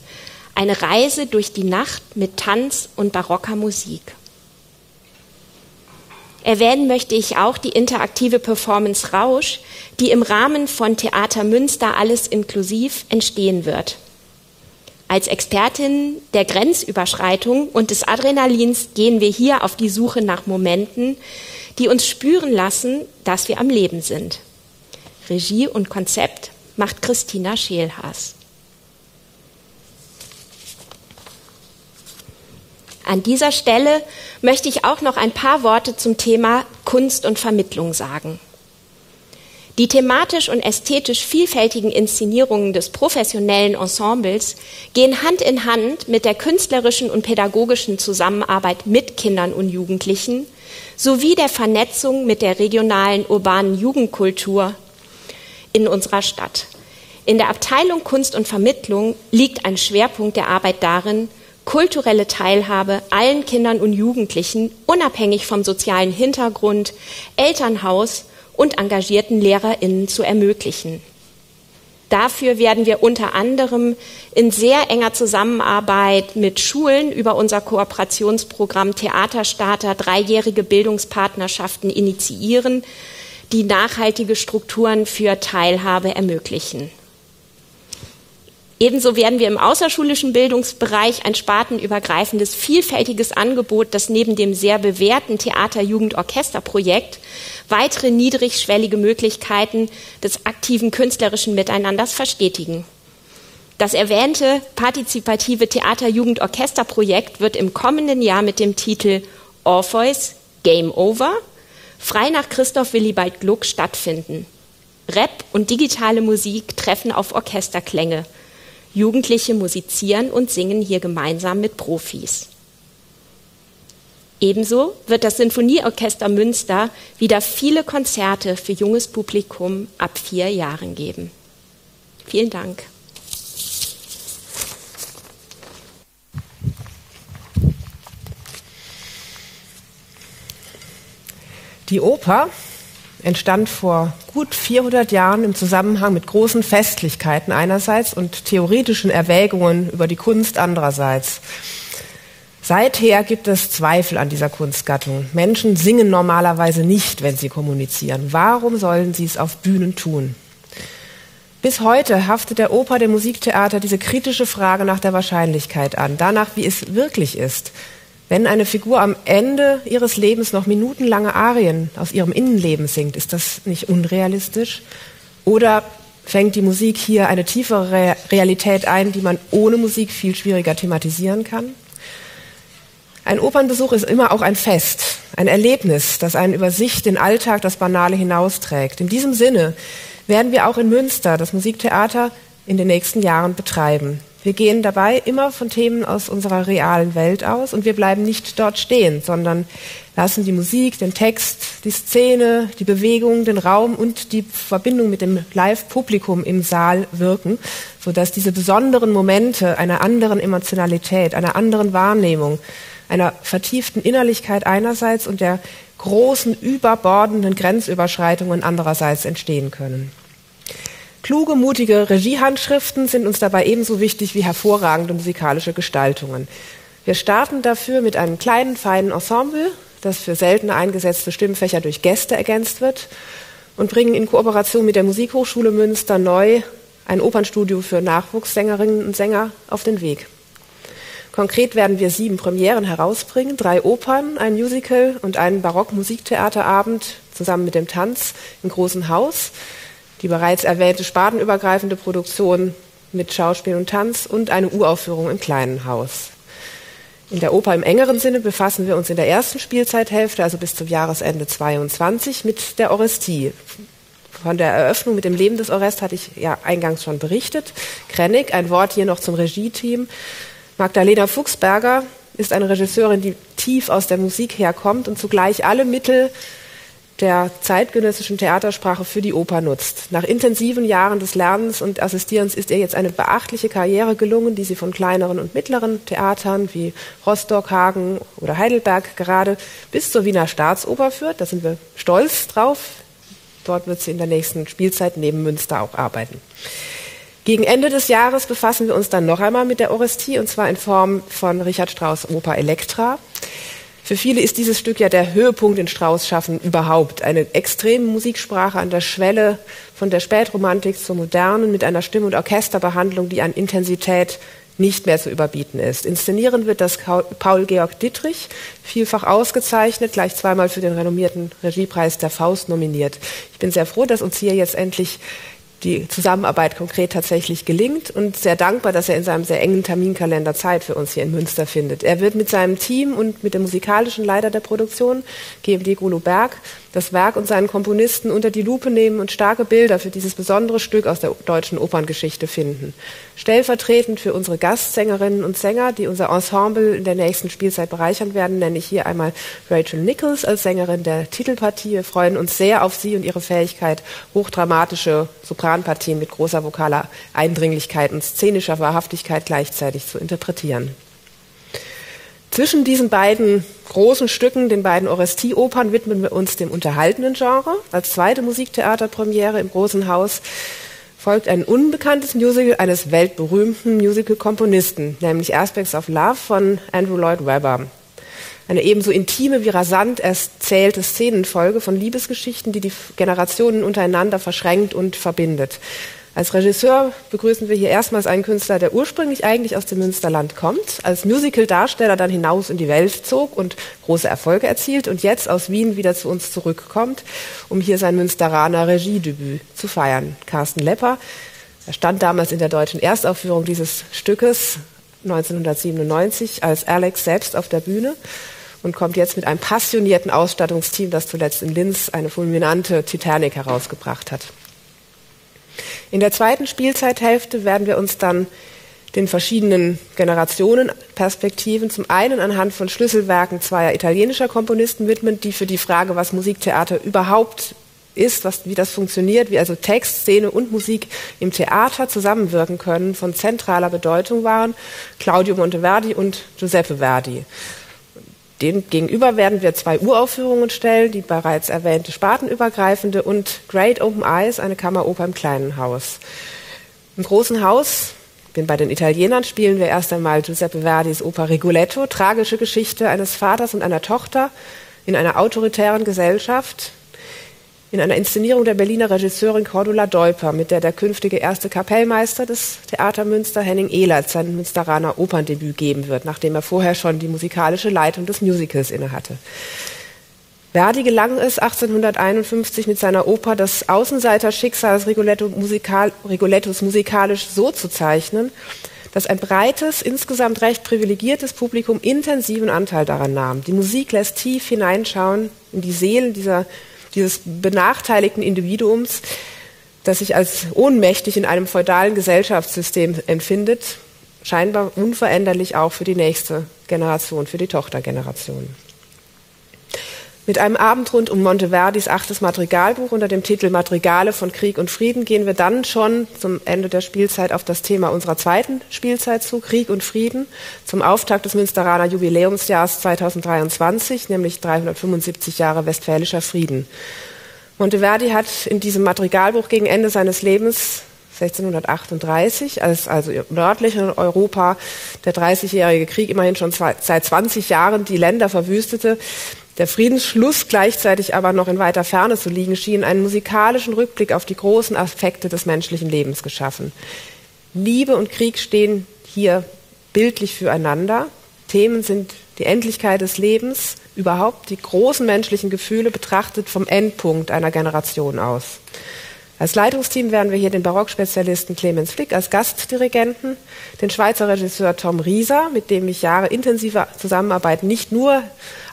eine Reise durch die Nacht mit Tanz und barocker Musik. Erwähnen möchte ich auch die interaktive Performance Rausch, die im Rahmen von Theater Münster alles inklusiv entstehen wird. Als Expertin der Grenzüberschreitung und des Adrenalins gehen wir hier auf die Suche nach Momenten, die uns spüren lassen, dass wir am Leben sind. Regie und Konzept macht Christina Scheelhaas. An dieser Stelle möchte ich auch noch ein paar Worte zum Thema Kunst und Vermittlung sagen. Die thematisch und ästhetisch vielfältigen Inszenierungen des professionellen Ensembles gehen Hand in Hand mit der künstlerischen und pädagogischen Zusammenarbeit mit Kindern und Jugendlichen sowie der Vernetzung mit der regionalen urbanen Jugendkultur in unserer Stadt. In der Abteilung Kunst und Vermittlung liegt ein Schwerpunkt der Arbeit darin, kulturelle Teilhabe allen Kindern und Jugendlichen, unabhängig vom sozialen Hintergrund, Elternhaus und engagierten Lehrerinnen zu ermöglichen. Dafür werden wir unter anderem in sehr enger Zusammenarbeit mit Schulen über unser Kooperationsprogramm Theaterstarter dreijährige Bildungspartnerschaften initiieren, die nachhaltige Strukturen für Teilhabe ermöglichen. Ebenso werden wir im außerschulischen Bildungsbereich ein spartenübergreifendes, vielfältiges Angebot, das neben dem sehr bewährten Theater-Jugend-Orchester-Projekt weitere niedrigschwellige Möglichkeiten des aktiven künstlerischen Miteinanders verstetigen. Das erwähnte partizipative Theater-Jugend-Orchester-Projekt wird im kommenden Jahr mit dem Titel Orpheus Game Over frei nach Christoph Willibald Gluck stattfinden. Rap und digitale Musik treffen auf Orchesterklänge – Jugendliche musizieren und singen hier gemeinsam mit Profis. Ebenso wird das Sinfonieorchester Münster wieder viele Konzerte für junges Publikum ab vier Jahren geben. Vielen Dank. Die Oper entstand vor gut 400 Jahren im Zusammenhang mit großen Festlichkeiten einerseits und theoretischen Erwägungen über die Kunst andererseits. Seither gibt es Zweifel an dieser Kunstgattung. Menschen singen normalerweise nicht, wenn sie kommunizieren. Warum sollen sie es auf Bühnen tun? Bis heute haftet der Oper, dem Musiktheater diese kritische Frage nach der Wahrscheinlichkeit an, danach, wie es wirklich ist, wenn eine Figur am Ende ihres Lebens noch minutenlange Arien aus ihrem Innenleben singt, ist das nicht unrealistisch? Oder fängt die Musik hier eine tiefere Realität ein, die man ohne Musik viel schwieriger thematisieren kann? Ein Opernbesuch ist immer auch ein Fest, ein Erlebnis, das einen über sich, den Alltag, das Banale hinausträgt. In diesem Sinne werden wir auch in Münster das Musiktheater in den nächsten Jahren betreiben. Wir gehen dabei immer von Themen aus unserer realen Welt aus und wir bleiben nicht dort stehen, sondern lassen die Musik, den Text, die Szene, die Bewegung, den Raum und die Verbindung mit dem Live-Publikum im Saal wirken, sodass diese besonderen Momente einer anderen Emotionalität, einer anderen Wahrnehmung, einer vertieften Innerlichkeit einerseits und der großen, überbordenden Grenzüberschreitungen andererseits entstehen können. Kluge, mutige Regiehandschriften sind uns dabei ebenso wichtig wie hervorragende musikalische Gestaltungen. Wir starten dafür mit einem kleinen, feinen Ensemble, das für selten eingesetzte Stimmfächer durch Gäste ergänzt wird und bringen in Kooperation mit der Musikhochschule Münster neu ein Opernstudio für Nachwuchssängerinnen und Sänger auf den Weg. Konkret werden wir sieben Premieren herausbringen, drei Opern, ein Musical und einen Barock-Musiktheaterabend zusammen mit dem Tanz im Großen Haus, die bereits erwähnte spartenübergreifende Produktion mit Schauspiel und Tanz und eine Uraufführung im Kleinen Haus. In der Oper im engeren Sinne befassen wir uns in der ersten Spielzeithälfte, also bis zum Jahresende 22, mit der Orestie. Von der Eröffnung mit dem Leben des Orest hatte ich ja eingangs schon berichtet. Krennig, ein Wort hier noch zum Regie-Team. Magdalena Fuchsberger ist eine Regisseurin, die tief aus der Musik herkommt und zugleich alle Mittel der zeitgenössischen Theatersprache für die Oper nutzt. Nach intensiven Jahren des Lernens und Assistierens ist ihr jetzt eine beachtliche Karriere gelungen, die sie von kleineren und mittleren Theatern wie Rostock, Hagen oder Heidelberg gerade bis zur Wiener Staatsoper führt. Da sind wir stolz drauf. Dort wird sie in der nächsten Spielzeit neben Münster auch arbeiten. Gegen Ende des Jahres befassen wir uns dann noch einmal mit der Orestie und zwar in Form von Richard Strauss Oper Elektra. Für viele ist dieses Stück ja der Höhepunkt in Strauss Schaffen überhaupt. Eine extreme Musiksprache an der Schwelle von der Spätromantik zur modernen mit einer Stimm- und Orchesterbehandlung, die an Intensität nicht mehr zu überbieten ist. Inszenieren wird das Paul Georg Dittrich, vielfach ausgezeichnet, gleich zweimal für den renommierten Regiepreis der Faust nominiert. Ich bin sehr froh, dass uns hier jetzt endlich die Zusammenarbeit konkret tatsächlich gelingt und sehr dankbar, dass er in seinem sehr engen Terminkalender Zeit für uns hier in Münster findet. Er wird mit seinem Team und mit dem musikalischen Leiter der Produktion, GMD Golo Berg, das Werk und seinen Komponisten unter die Lupe nehmen und starke Bilder für dieses besondere Stück aus der deutschen Operngeschichte finden. Stellvertretend für unsere Gastsängerinnen und Sänger, die unser Ensemble in der nächsten Spielzeit bereichern werden, nenne ich hier einmal Rachel Nichols als Sängerin der Titelpartie. Wir freuen uns sehr auf sie und ihre Fähigkeit, hochdramatische Sopranpartien mit großer vokaler Eindringlichkeit und szenischer Wahrhaftigkeit gleichzeitig zu interpretieren. Zwischen diesen beiden großen Stücken, den beiden Orestie-Opern, widmen wir uns dem unterhaltenden Genre. Als zweite Musiktheaterpremiere im Großen Haus folgt ein unbekanntes Musical eines weltberühmten Musical-Komponisten, nämlich Aspects of Love von Andrew Lloyd Webber. Eine ebenso intime wie rasant erzählte Szenenfolge von Liebesgeschichten, die die Generationen untereinander verschränkt und verbindet. Als Regisseur begrüßen wir hier erstmals einen Künstler, der ursprünglich eigentlich aus dem Münsterland kommt, als Musical-Darsteller dann hinaus in die Welt zog und große Erfolge erzielt und jetzt aus Wien wieder zu uns zurückkommt, um hier sein Münsteraner Regiedebüt zu feiern. Carsten Lepper, er stand damals in der deutschen Erstaufführung dieses Stückes 1997 als Alex selbst auf der Bühne und kommt jetzt mit einem passionierten Ausstattungsteam, das zuletzt in Linz eine fulminante Titanic herausgebracht hat. In der zweiten Spielzeithälfte werden wir uns dann den verschiedenen Generationenperspektiven zum einen anhand von Schlüsselwerken zweier italienischer Komponisten widmen, die für die Frage, was Musiktheater überhaupt ist, was, wie das funktioniert, wie also Text, Szene und Musik im Theater zusammenwirken können, von zentraler Bedeutung waren, Claudio Monteverdi und Giuseppe Verdi. Dem gegenüber werden wir zwei Uraufführungen stellen, die bereits erwähnte spartenübergreifende und Great Open Eyes, eine Kammeroper im kleinen Haus. Im großen Haus, denn bei den Italienern spielen wir erst einmal Giuseppe Verdis Oper Rigoletto, tragische Geschichte eines Vaters und einer Tochter in einer autoritären Gesellschaft, in einer Inszenierung der Berliner Regisseurin Cordula Deuper, mit der der künftige erste Kapellmeister des Theater Münster, Henning Ehlert, sein Münsteraner Operndebüt geben wird, nachdem er vorher schon die musikalische Leitung des Musicals innehatte. Verdi gelang es 1851 mit seiner Oper das Außenseiterschicksal des Rigoletto musikal, Rigolettos musikalisch so zu zeichnen, dass ein breites, insgesamt recht privilegiertes Publikum intensiven Anteil daran nahm. Die Musik lässt tief hineinschauen in die Seelen dieser dieses benachteiligten Individuums, das sich als ohnmächtig in einem feudalen Gesellschaftssystem empfindet, scheinbar unveränderlich auch für die nächste Generation, für die Tochtergeneration. Mit einem Abend rund um Monteverdis achtes Madrigalbuch unter dem Titel Madrigale von Krieg und Frieden gehen wir dann schon zum Ende der Spielzeit auf das Thema unserer zweiten Spielzeit zu, Krieg und Frieden, zum Auftakt des Münsteraner Jubiläumsjahrs 2023, nämlich 375 Jahre Westfälischer Frieden. Monteverdi hat in diesem Madrigalbuch gegen Ende seines Lebens 1638, als also im nördlichen Europa der Dreißigjährige Krieg immerhin schon seit 20 Jahren die Länder verwüstete, Der Friedensschluss gleichzeitig aber noch in weiter Ferne zu liegen schien, einen musikalischen Rückblick auf die großen Aspekte des menschlichen Lebens geschaffen. Liebe und Krieg stehen hier bildlich füreinander. Themen sind die Endlichkeit des Lebens, überhaupt die großen menschlichen Gefühle betrachtet vom Endpunkt einer Generation aus. Als Leitungsteam werden wir hier den Barockspezialisten Clemens Flick als Gastdirigenten, den Schweizer Regisseur Tom Rieser, mit dem ich Jahre intensiver Zusammenarbeit nicht nur,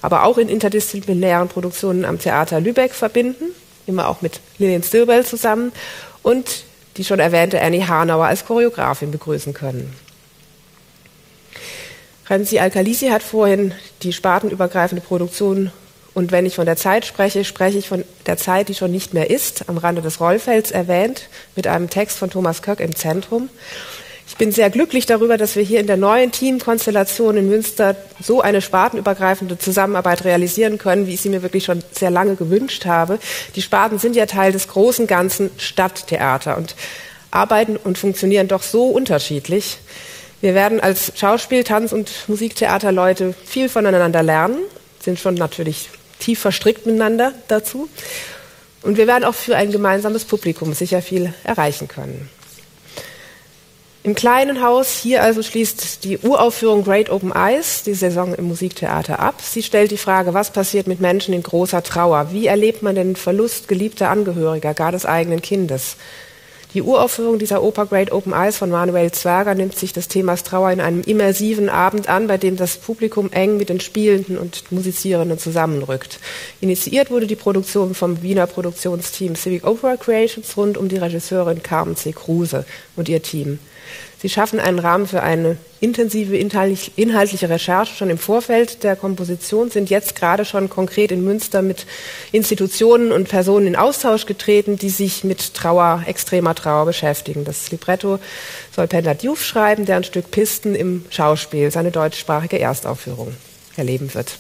aber auch in interdisziplinären Produktionen am Theater Lübeck verbinden, immer auch mit Lilian Stilwell zusammen, und die schon erwähnte Annie Hanauer als Choreografin begrüßen können. Renzi Alkalisi hat vorhin die spartenübergreifende Produktion und wenn ich von der Zeit spreche, spreche ich von der Zeit, die schon nicht mehr ist, am Rande des Rollfelds erwähnt, mit einem Text von Thomas Köck im Zentrum. Ich bin sehr glücklich darüber, dass wir hier in der neuen Teamkonstellation in Münster so eine spartenübergreifende Zusammenarbeit realisieren können, wie ich sie mir wirklich schon sehr lange gewünscht habe. Die Sparten sind ja Teil des großen ganzen Stadttheater und arbeiten und funktionieren doch so unterschiedlich. Wir werden als Schauspiel-, Tanz- und Musiktheaterleute viel voneinander lernen, sind schon natürlich tief verstrickt miteinander dazu. Und wir werden auch für ein gemeinsames Publikum sicher viel erreichen können. Im kleinen Haus hier also schließt die Uraufführung Great Open Eyes die Saison im Musiktheater ab. Sie stellt die Frage, was passiert mit Menschen in großer Trauer? Wie erlebt man den Verlust geliebter Angehöriger, gar des eigenen Kindes? Die Uraufführung dieser Oper Great Open Eyes von Manuel Zwerger nimmt sich des Themas Trauer in einem immersiven Abend an, bei dem das Publikum eng mit den Spielenden und Musizierenden zusammenrückt. Initiiert wurde die Produktion vom Wiener Produktionsteam Civic Opera Creations rund um die Regisseurin Carmen C. Kruse und ihr Team. Sie schaffen einen Rahmen für eine intensive inhaltliche Recherche schon im Vorfeld der Komposition, sind jetzt gerade schon konkret in Münster mit Institutionen und Personen in Austausch getreten, die sich mit Trauer, extremer Trauer beschäftigen. Das Libretto soll Penda Diouf schreiben, der ein Stück Pisten im Schauspiel, seine deutschsprachige Erstaufführung, erleben wird.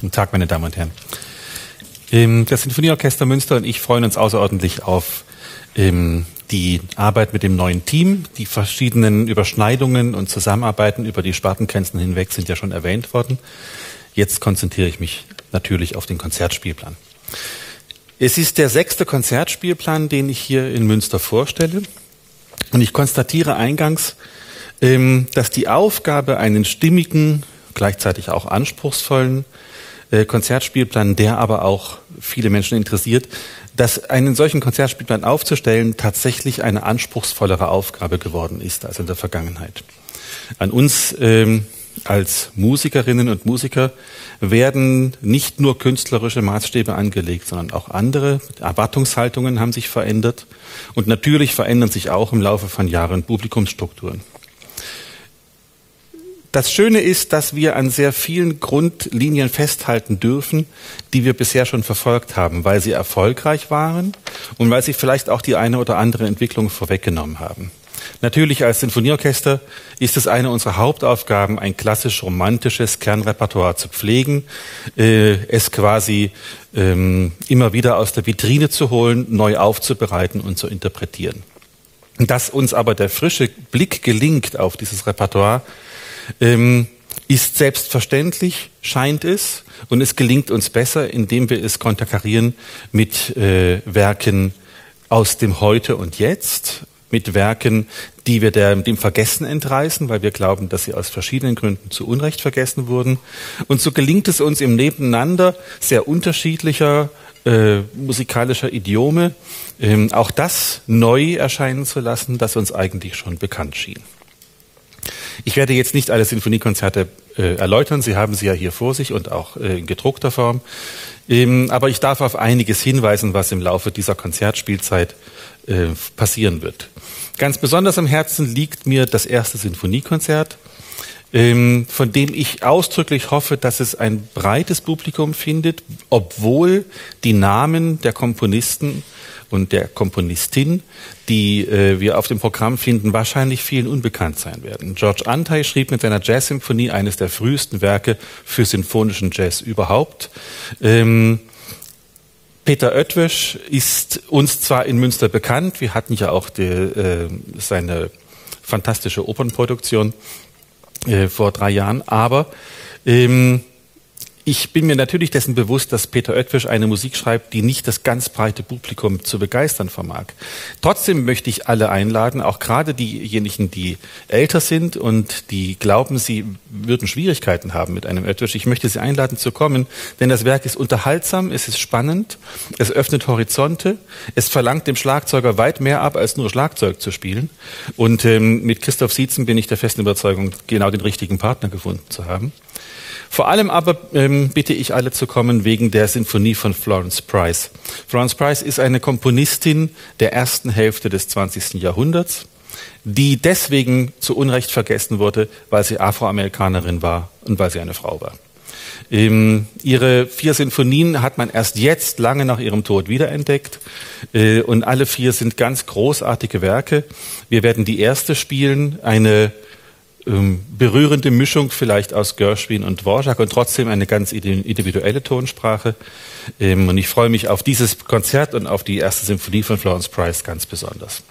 Guten Tag, meine Damen und Herren. Das Sinfonieorchester Münster und ich freuen uns außerordentlich auf ähm, die Arbeit mit dem neuen Team. Die verschiedenen Überschneidungen und Zusammenarbeiten über die Spartengrenzen hinweg sind ja schon erwähnt worden. Jetzt konzentriere ich mich natürlich auf den Konzertspielplan. Es ist der sechste Konzertspielplan, den ich hier in Münster vorstelle. Und ich konstatiere eingangs, ähm, dass die Aufgabe, einen stimmigen, gleichzeitig auch anspruchsvollen äh, Konzertspielplan, der aber auch viele Menschen interessiert, dass einen solchen Konzertspielplan aufzustellen tatsächlich eine anspruchsvollere Aufgabe geworden ist als in der Vergangenheit. An uns ähm, als Musikerinnen und Musiker werden nicht nur künstlerische Maßstäbe angelegt, sondern auch andere Erwartungshaltungen haben sich verändert und natürlich verändern sich auch im Laufe von Jahren Publikumsstrukturen. Das Schöne ist, dass wir an sehr vielen Grundlinien festhalten dürfen, die wir bisher schon verfolgt haben, weil sie erfolgreich waren und weil sie vielleicht auch die eine oder andere Entwicklung vorweggenommen haben. Natürlich als Sinfonieorchester ist es eine unserer Hauptaufgaben, ein klassisch romantisches Kernrepertoire zu pflegen, äh, es quasi ähm, immer wieder aus der Vitrine zu holen, neu aufzubereiten und zu interpretieren. Dass uns aber der frische Blick gelingt auf dieses Repertoire, ähm, ist selbstverständlich, scheint es, und es gelingt uns besser, indem wir es konterkarieren mit äh, Werken aus dem Heute und Jetzt, mit Werken, die wir der, dem Vergessen entreißen, weil wir glauben, dass sie aus verschiedenen Gründen zu Unrecht vergessen wurden. Und so gelingt es uns im Nebeneinander sehr unterschiedlicher äh, musikalischer Idiome, ähm, auch das neu erscheinen zu lassen, das uns eigentlich schon bekannt schien. Ich werde jetzt nicht alle Sinfoniekonzerte äh, erläutern. Sie haben sie ja hier vor sich und auch äh, in gedruckter Form. Ähm, aber ich darf auf einiges hinweisen, was im Laufe dieser Konzertspielzeit äh, passieren wird. Ganz besonders am Herzen liegt mir das erste Sinfoniekonzert, ähm, von dem ich ausdrücklich hoffe, dass es ein breites Publikum findet, obwohl die Namen der Komponisten und der Komponistin, die äh, wir auf dem Programm finden, wahrscheinlich vielen unbekannt sein werden. George Antai schrieb mit seiner Jazz-Symphonie eines der frühesten Werke für sinfonischen Jazz überhaupt. Ähm, Peter Oetwisch ist uns zwar in Münster bekannt, wir hatten ja auch die, äh, seine fantastische Opernproduktion äh, vor drei Jahren, aber ähm, ich bin mir natürlich dessen bewusst, dass Peter Oetwisch eine Musik schreibt, die nicht das ganz breite Publikum zu begeistern vermag. Trotzdem möchte ich alle einladen, auch gerade diejenigen, die älter sind und die glauben, sie würden Schwierigkeiten haben mit einem Oetwisch. Ich möchte sie einladen zu kommen, denn das Werk ist unterhaltsam, es ist spannend, es öffnet Horizonte, es verlangt dem Schlagzeuger weit mehr ab, als nur Schlagzeug zu spielen. Und ähm, mit Christoph Sietzen bin ich der festen Überzeugung, genau den richtigen Partner gefunden zu haben. Vor allem aber ähm, bitte ich alle zu kommen wegen der Sinfonie von Florence Price. Florence Price ist eine Komponistin der ersten Hälfte des 20. Jahrhunderts, die deswegen zu Unrecht vergessen wurde, weil sie Afroamerikanerin war und weil sie eine Frau war. Ähm, ihre vier Sinfonien hat man erst jetzt, lange nach ihrem Tod, wiederentdeckt. Äh, und alle vier sind ganz großartige Werke. Wir werden die erste spielen, eine ähm, berührende Mischung vielleicht aus Gershwin und Dvorak und trotzdem eine ganz individuelle Tonsprache. Ähm, und ich freue mich auf dieses Konzert und auf die erste Symphonie von Florence Price ganz besonders.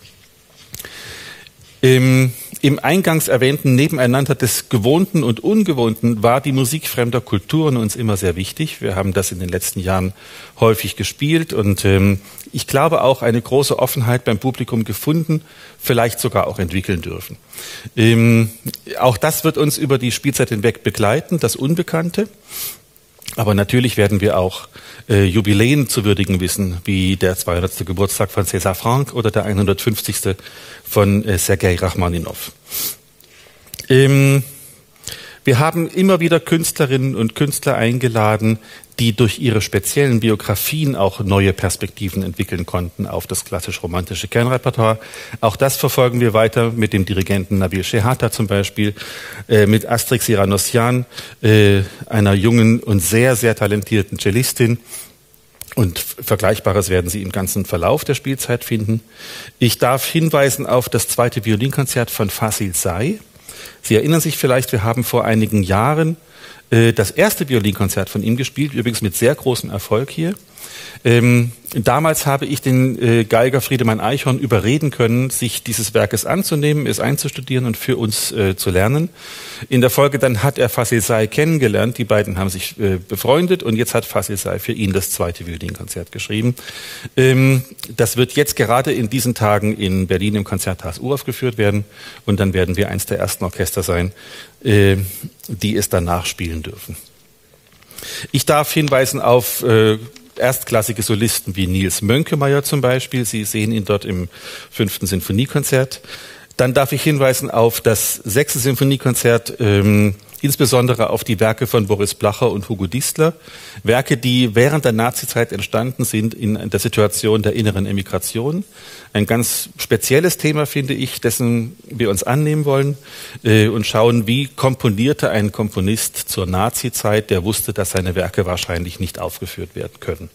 Im, Im eingangs erwähnten Nebeneinander des Gewohnten und Ungewohnten war die Musik fremder Kulturen uns immer sehr wichtig. Wir haben das in den letzten Jahren häufig gespielt und ähm, ich glaube auch eine große Offenheit beim Publikum gefunden, vielleicht sogar auch entwickeln dürfen. Ähm, auch das wird uns über die Spielzeit hinweg begleiten, das Unbekannte. Aber natürlich werden wir auch äh, Jubiläen zu würdigen wissen, wie der 200. Geburtstag von César Franck oder der 150. von äh, Sergei Rachmaninov. Ähm, wir haben immer wieder Künstlerinnen und Künstler eingeladen, die durch ihre speziellen Biografien auch neue Perspektiven entwickeln konnten auf das klassisch-romantische Kernrepertoire. Auch das verfolgen wir weiter mit dem Dirigenten Nabil Shehata zum Beispiel, äh, mit Astrix Siranossian, äh, einer jungen und sehr, sehr talentierten Cellistin. Und Vergleichbares werden Sie im ganzen Verlauf der Spielzeit finden. Ich darf hinweisen auf das zweite Violinkonzert von Fasil Say. Sie erinnern sich vielleicht, wir haben vor einigen Jahren das erste Violinkonzert von ihm gespielt, übrigens mit sehr großem Erfolg hier. Ähm, damals habe ich den äh, Geiger Friedemann Eichhorn überreden können, sich dieses Werkes anzunehmen, es einzustudieren und für uns äh, zu lernen. In der Folge dann hat er Fasil Say kennengelernt, die beiden haben sich äh, befreundet und jetzt hat Fasil Say für ihn das zweite Violinkonzert geschrieben. Ähm, das wird jetzt gerade in diesen Tagen in Berlin im Konzerthaus uraufgeführt werden und dann werden wir eins der ersten Orchester sein, äh, die es danach spielen dürfen. Ich darf hinweisen auf äh, erstklassige Solisten wie Nils Mönkemeyer zum Beispiel. Sie sehen ihn dort im fünften Sinfoniekonzert. Dann darf ich hinweisen auf das sechste Sinfoniekonzert ähm, insbesondere auf die Werke von Boris Blacher und Hugo Distler, Werke, die während der Nazizeit entstanden sind in der Situation der inneren Emigration. Ein ganz spezielles Thema, finde ich, dessen wir uns annehmen wollen äh, und schauen, wie komponierte ein Komponist zur Nazizeit, der wusste, dass seine Werke wahrscheinlich nicht aufgeführt werden können.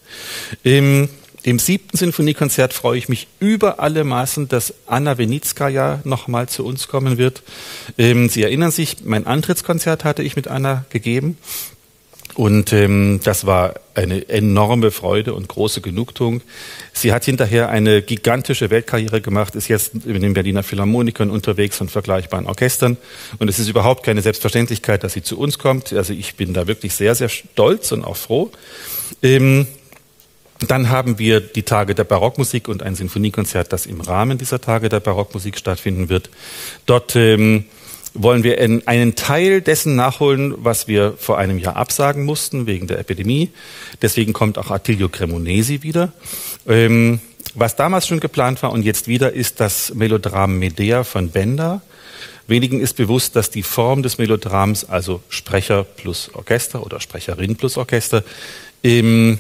Ähm, im siebten Sinfoniekonzert freue ich mich über alle Maßen, dass Anna Wenitskaya nochmal zu uns kommen wird. Ähm, Sie erinnern sich, mein Antrittskonzert hatte ich mit Anna gegeben. Und ähm, das war eine enorme Freude und große Genugtuung. Sie hat hinterher eine gigantische Weltkarriere gemacht, ist jetzt in den Berliner Philharmonikern unterwegs und vergleichbaren Orchestern. Und es ist überhaupt keine Selbstverständlichkeit, dass sie zu uns kommt. Also ich bin da wirklich sehr, sehr stolz und auch froh. Ähm, dann haben wir die Tage der Barockmusik und ein Sinfoniekonzert, das im Rahmen dieser Tage der Barockmusik stattfinden wird. Dort ähm, wollen wir einen Teil dessen nachholen, was wir vor einem Jahr absagen mussten wegen der Epidemie. Deswegen kommt auch Attilio Cremonesi wieder. Ähm, was damals schon geplant war und jetzt wieder, ist das Melodram Medea von Benda. Wenigen ist bewusst, dass die Form des Melodrams, also Sprecher plus Orchester oder Sprecherin plus Orchester, im äh,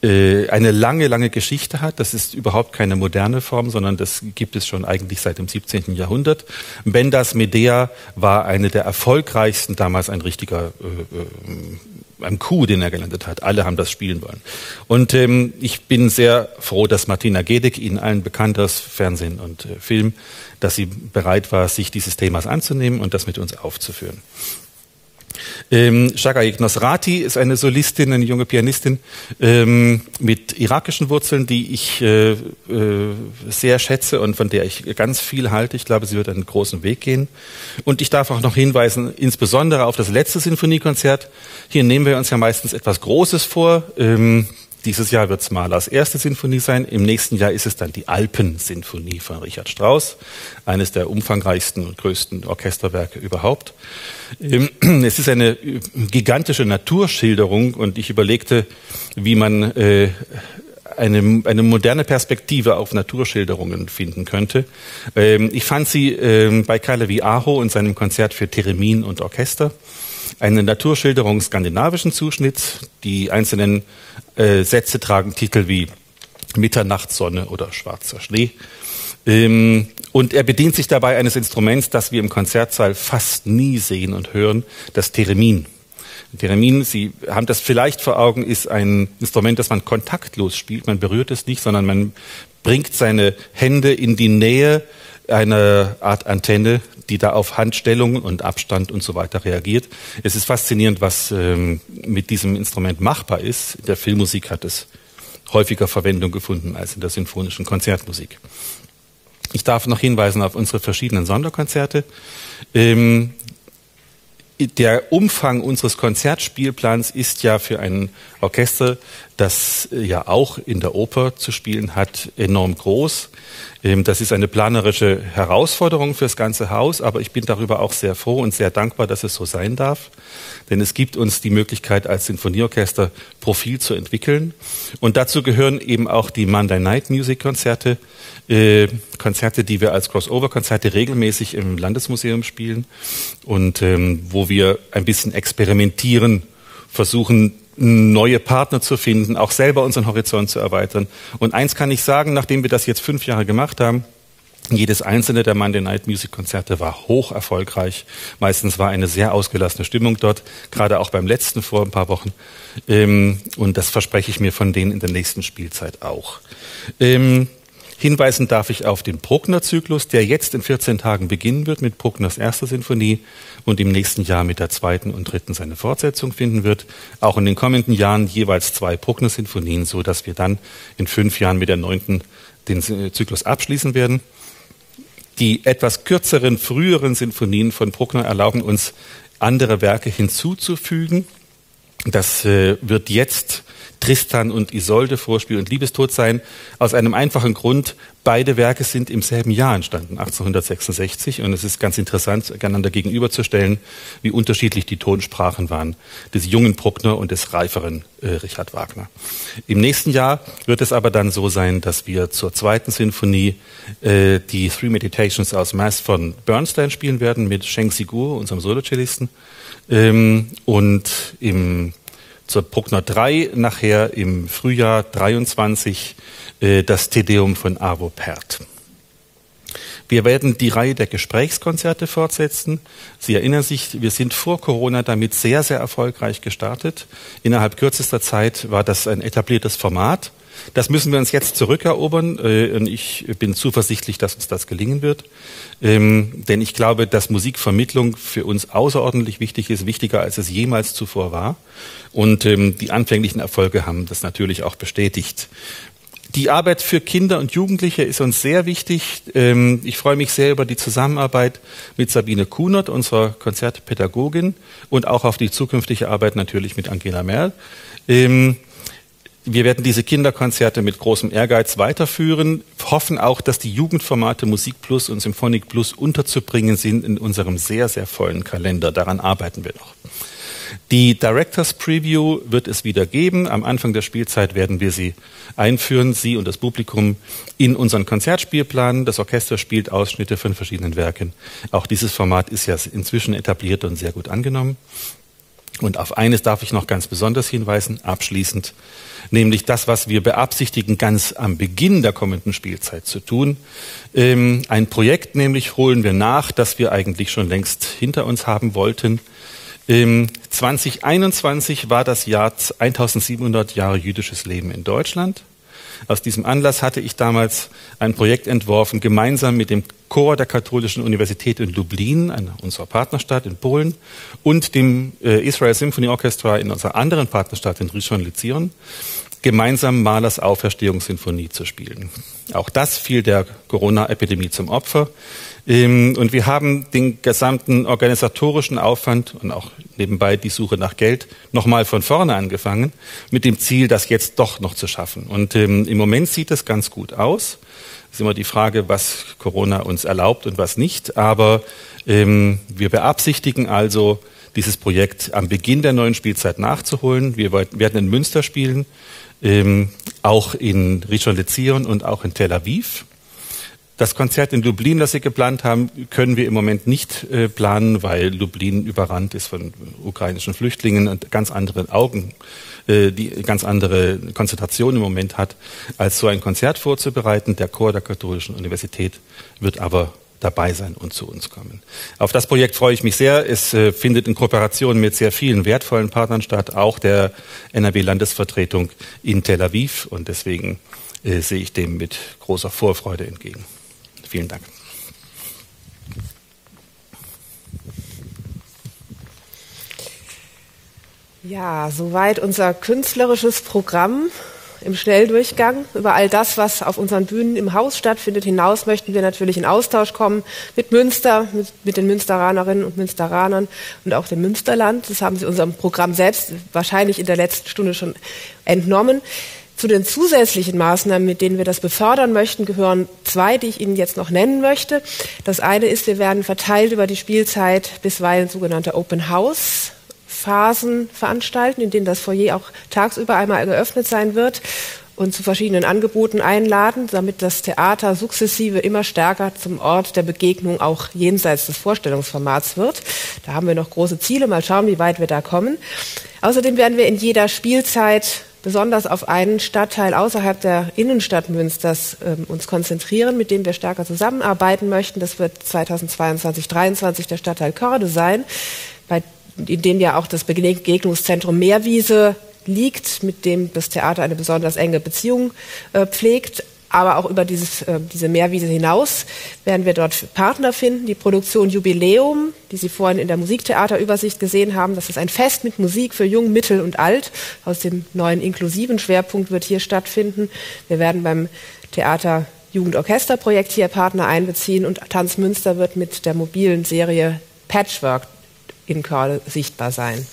eine lange, lange Geschichte hat. Das ist überhaupt keine moderne Form, sondern das gibt es schon eigentlich seit dem 17. Jahrhundert. Bendas Medea war eine der erfolgreichsten, damals ein richtiger äh, äh, ein Coup, den er gelandet hat. Alle haben das spielen wollen. Und ähm, ich bin sehr froh, dass Martina Gedeck, Ihnen allen bekannt aus Fernsehen und äh, Film, dass sie bereit war, sich dieses Themas anzunehmen und das mit uns aufzuführen. Ähm, Shagay Nosrati ist eine Solistin, eine junge Pianistin ähm, mit irakischen Wurzeln, die ich äh, äh, sehr schätze und von der ich ganz viel halte. Ich glaube, sie wird einen großen Weg gehen. Und ich darf auch noch hinweisen, insbesondere auf das letzte Sinfoniekonzert. Hier nehmen wir uns ja meistens etwas Großes vor. Ähm, dieses Jahr wird es Mahlers erste Sinfonie sein. Im nächsten Jahr ist es dann die Alpensinfonie von Richard Strauss, eines der umfangreichsten und größten Orchesterwerke überhaupt. Es ist eine gigantische Naturschilderung und ich überlegte, wie man äh, eine, eine moderne Perspektive auf Naturschilderungen finden könnte. Ähm, ich fand sie ähm, bei Kalevi Aho und seinem Konzert für Theremin und Orchester eine Naturschilderung skandinavischen Zuschnitts. Die einzelnen äh, Sätze tragen Titel wie Mitternachtssonne oder Schwarzer Schnee. Ähm, und er bedient sich dabei eines Instruments, das wir im Konzertsaal fast nie sehen und hören, das Theremin. Theremin, Sie haben das vielleicht vor Augen, ist ein Instrument, das man kontaktlos spielt. Man berührt es nicht, sondern man bringt seine Hände in die Nähe einer Art Antenne, die da auf Handstellung und Abstand und so weiter reagiert. Es ist faszinierend, was ähm, mit diesem Instrument machbar ist. In der Filmmusik hat es häufiger Verwendung gefunden als in der sinfonischen Konzertmusik. Ich darf noch hinweisen auf unsere verschiedenen Sonderkonzerte. Ähm, der Umfang unseres Konzertspielplans ist ja für ein Orchester, das äh, ja auch in der Oper zu spielen hat, enorm groß. Ähm, das ist eine planerische Herausforderung fürs ganze Haus, aber ich bin darüber auch sehr froh und sehr dankbar, dass es so sein darf. Denn es gibt uns die Möglichkeit, als Sinfonieorchester Profil zu entwickeln. Und dazu gehören eben auch die Monday Night Music Konzerte, äh, Konzerte, die wir als Crossover-Konzerte regelmäßig im Landesmuseum spielen und ähm, wo wir ein bisschen experimentieren, versuchen, neue Partner zu finden, auch selber unseren Horizont zu erweitern. Und eins kann ich sagen, nachdem wir das jetzt fünf Jahre gemacht haben, jedes einzelne der Monday Night Music Konzerte war hoch erfolgreich. Meistens war eine sehr ausgelassene Stimmung dort, gerade auch beim letzten vor ein paar Wochen. Ähm, und das verspreche ich mir von denen in der nächsten Spielzeit auch. Ähm, Hinweisen darf ich auf den Bruckner-Zyklus, der jetzt in 14 Tagen beginnen wird mit Bruckners erster Sinfonie und im nächsten Jahr mit der zweiten und dritten seine Fortsetzung finden wird. Auch in den kommenden Jahren jeweils zwei Bruckner-Sinfonien, so dass wir dann in fünf Jahren mit der neunten den Zyklus abschließen werden. Die etwas kürzeren, früheren Sinfonien von Bruckner erlauben uns, andere Werke hinzuzufügen. Das äh, wird jetzt Tristan und Isolde, Vorspiel und Liebestod sein, aus einem einfachen Grund. Beide Werke sind im selben Jahr entstanden, 1866, und es ist ganz interessant, einander gegenüberzustellen, wie unterschiedlich die Tonsprachen waren des jungen Bruckner und des reiferen äh, Richard Wagner. Im nächsten Jahr wird es aber dann so sein, dass wir zur zweiten Sinfonie äh, die Three Meditations aus Mass von Bernstein spielen werden mit Sheng Sigur, unserem Solocellisten. Ähm, und im zur Bruckner 3 nachher im Frühjahr 23 äh, das Tedeum von Arvo Pärt. Wir werden die Reihe der Gesprächskonzerte fortsetzen. Sie erinnern sich, wir sind vor Corona damit sehr, sehr erfolgreich gestartet. Innerhalb kürzester Zeit war das ein etabliertes Format. Das müssen wir uns jetzt zurückerobern äh, und ich bin zuversichtlich, dass uns das gelingen wird. Ähm, denn ich glaube, dass Musikvermittlung für uns außerordentlich wichtig ist, wichtiger als es jemals zuvor war. Und ähm, die anfänglichen Erfolge haben das natürlich auch bestätigt. Die Arbeit für Kinder und Jugendliche ist uns sehr wichtig. Ähm, ich freue mich sehr über die Zusammenarbeit mit Sabine Kunert, unserer Konzertpädagogin, und auch auf die zukünftige Arbeit natürlich mit Angela Merl. Wir werden diese Kinderkonzerte mit großem Ehrgeiz weiterführen, hoffen auch, dass die Jugendformate Musik Plus und Symphonik Plus unterzubringen sind in unserem sehr, sehr vollen Kalender. Daran arbeiten wir noch. Die Directors Preview wird es wieder geben. Am Anfang der Spielzeit werden wir sie einführen, Sie und das Publikum in unseren Konzertspielplan. Das Orchester spielt Ausschnitte von verschiedenen Werken. Auch dieses Format ist ja inzwischen etabliert und sehr gut angenommen. Und auf eines darf ich noch ganz besonders hinweisen, abschließend, nämlich das, was wir beabsichtigen, ganz am Beginn der kommenden Spielzeit zu tun. Ähm, ein Projekt nämlich holen wir nach, das wir eigentlich schon längst hinter uns haben wollten. Ähm, 2021 war das Jahr 1700 Jahre jüdisches Leben in Deutschland. Aus diesem Anlass hatte ich damals ein Projekt entworfen, gemeinsam mit dem Chor der Katholischen Universität in Lublin, einer unserer Partnerstadt in Polen, und dem äh, Israel Symphony Orchestra in unserer anderen Partnerstadt in Rishon-LeZion, gemeinsam Mahlers Auferstehungssinfonie zu spielen. Auch das fiel der Corona-Epidemie zum Opfer. Ähm, und wir haben den gesamten organisatorischen Aufwand und auch nebenbei die Suche nach Geld nochmal von vorne angefangen, mit dem Ziel, das jetzt doch noch zu schaffen. Und ähm, im Moment sieht es ganz gut aus. Es ist immer die Frage, was Corona uns erlaubt und was nicht. Aber ähm, wir beabsichtigen also, dieses Projekt am Beginn der neuen Spielzeit nachzuholen. Wir werden in Münster spielen, ähm, auch in Rishon LeZion und auch in Tel Aviv. Das Konzert in Lublin, das Sie geplant haben, können wir im Moment nicht äh, planen, weil Lublin überrannt ist von ukrainischen Flüchtlingen und ganz andere Augen, äh, die ganz andere Konzentration im Moment hat, als so ein Konzert vorzubereiten. Der Chor der Katholischen Universität wird aber dabei sein und zu uns kommen. Auf das Projekt freue ich mich sehr. Es äh, findet in Kooperation mit sehr vielen wertvollen Partnern statt, auch der NRW-Landesvertretung in Tel Aviv. Und deswegen äh, sehe ich dem mit großer Vorfreude entgegen. Vielen Dank. Ja, soweit unser künstlerisches Programm im Schnelldurchgang. Über all das, was auf unseren Bühnen im Haus stattfindet, hinaus möchten wir natürlich in Austausch kommen mit Münster, mit, mit, den Münsteranerinnen und Münsteranern und auch dem Münsterland. Das haben Sie unserem Programm selbst wahrscheinlich in der letzten Stunde schon entnommen. Zu den zusätzlichen Maßnahmen, mit denen wir das befördern möchten, gehören zwei, die ich Ihnen jetzt noch nennen möchte. Das eine ist, wir werden verteilt über die Spielzeit bisweilen sogenannte Open House Phasen veranstalten, in denen das Foyer auch tagsüber einmal geöffnet sein wird und zu verschiedenen Angeboten einladen, damit das Theater sukzessive immer stärker zum Ort der Begegnung auch jenseits des Vorstellungsformats wird. Da haben wir noch große Ziele. Mal schauen, wie weit wir da kommen. Außerdem werden wir in jeder Spielzeit besonders auf einen Stadtteil außerhalb der Innenstadt Münsters äh, uns konzentrieren, mit dem wir stärker zusammenarbeiten möchten. Das wird 2022, 2023 der Stadtteil Körde sein, bei, in dem ja auch das Begegnungszentrum Meerwiese liegt, mit dem das Theater eine besonders enge Beziehung äh, pflegt aber auch über dieses, äh, diese Mehrwiese hinaus werden wir dort Partner finden. Die Produktion Jubiläum, die Sie vorhin in der Musiktheaterübersicht gesehen haben, das ist ein Fest mit Musik für Jung, Mittel und Alt. Aus dem neuen inklusiven Schwerpunkt wird hier stattfinden. Wir werden beim Theater Jugendorchesterprojekt hier Partner einbeziehen und Tanz Münster wird mit der mobilen Serie Patchwork in Körle sichtbar sein.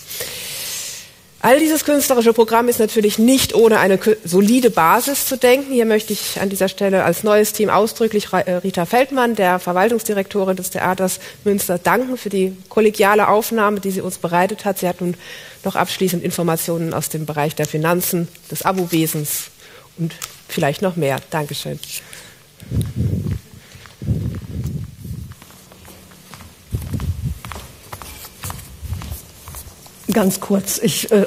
All dieses künstlerische Programm ist natürlich nicht ohne eine solide Basis zu denken. Hier möchte ich an dieser Stelle als neues Team ausdrücklich äh, Rita Feldmann, der Verwaltungsdirektorin des Theaters Münster, danken für die kollegiale Aufnahme, die sie uns bereitet hat. Sie hat nun noch abschließend Informationen aus dem Bereich der Finanzen, des Abowesens und vielleicht noch mehr. Dankeschön. Ganz kurz, ich äh,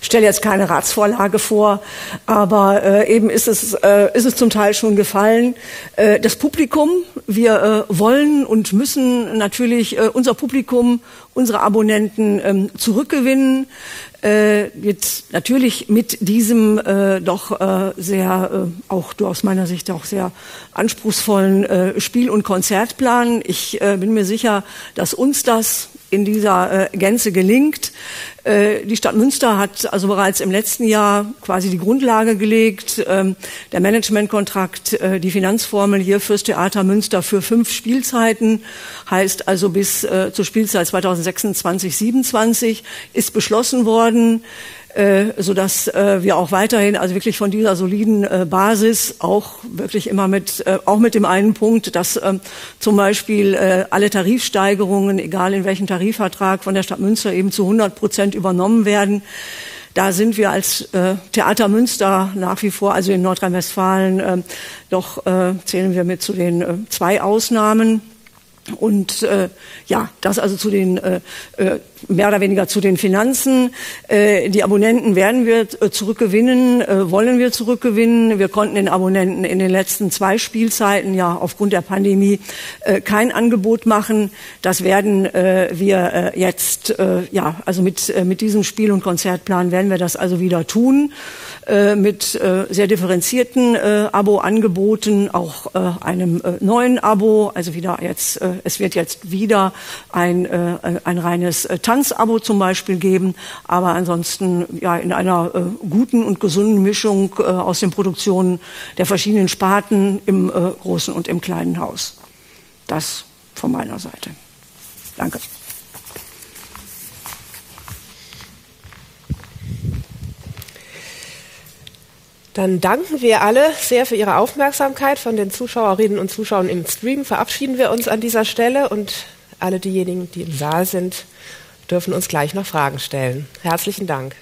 stelle jetzt keine Ratsvorlage vor, aber äh, eben ist es, äh, ist es zum Teil schon gefallen. Äh, das Publikum, wir äh, wollen und müssen natürlich äh, unser Publikum, unsere Abonnenten ähm, zurückgewinnen. Äh, jetzt natürlich mit diesem äh, doch äh, sehr, äh, auch du aus meiner Sicht auch sehr anspruchsvollen äh, Spiel- und Konzertplan. Ich äh, bin mir sicher, dass uns das in dieser äh, Gänze gelingt. Äh, die Stadt Münster hat also bereits im letzten Jahr quasi die Grundlage gelegt. Ähm, der Managementkontrakt, äh, die Finanzformel hier fürs Theater Münster für fünf Spielzeiten heißt also bis äh, zur Spielzeit 2026, 27 ist beschlossen worden äh, so dass äh, wir auch weiterhin also wirklich von dieser soliden äh, Basis auch wirklich immer mit auch mit dem einen Punkt, dass äh, zum Beispiel alle Tarifsteigerungen, egal in welchem Tarifvertrag von der Stadt Münster eben zu 100 Prozent übernommen werden. Da sind wir als Theater Münster nach wie vor, also in Nordrhein-Westfalen, äh, doch äh, zählen wir mit zu den zwei Ausnahmen. Und äh, ja, das also zu den äh, äh, mehr oder weniger zu den Finanzen. Äh, die Abonnenten werden wir äh, zurückgewinnen, äh, wollen wir zurückgewinnen. Wir konnten den Abonnenten in den letzten zwei Spielzeiten ja aufgrund der Pandemie äh, kein Angebot machen. Das werden äh, wir äh, jetzt, ja, also mit, mit diesem Spiel- und Konzertplan werden wir das also wieder tun. Mit sehr differenzierten Abo-Angeboten, auch einem neuen Abo. Also wieder jetzt, es wird jetzt wieder ein, ein reines Tanzabo zum Beispiel geben, aber ansonsten ja in einer guten und gesunden Mischung aus den Produktionen der verschiedenen Sparten im großen und im kleinen Haus. Das von meiner Seite. Danke. Dann danken wir alle sehr für Ihre Aufmerksamkeit. Von den Zuschauerinnen und Zuschauern im Stream verabschieden wir uns an dieser Stelle und alle diejenigen, die im Saal sind, dürfen uns gleich noch Fragen stellen. Herzlichen Dank.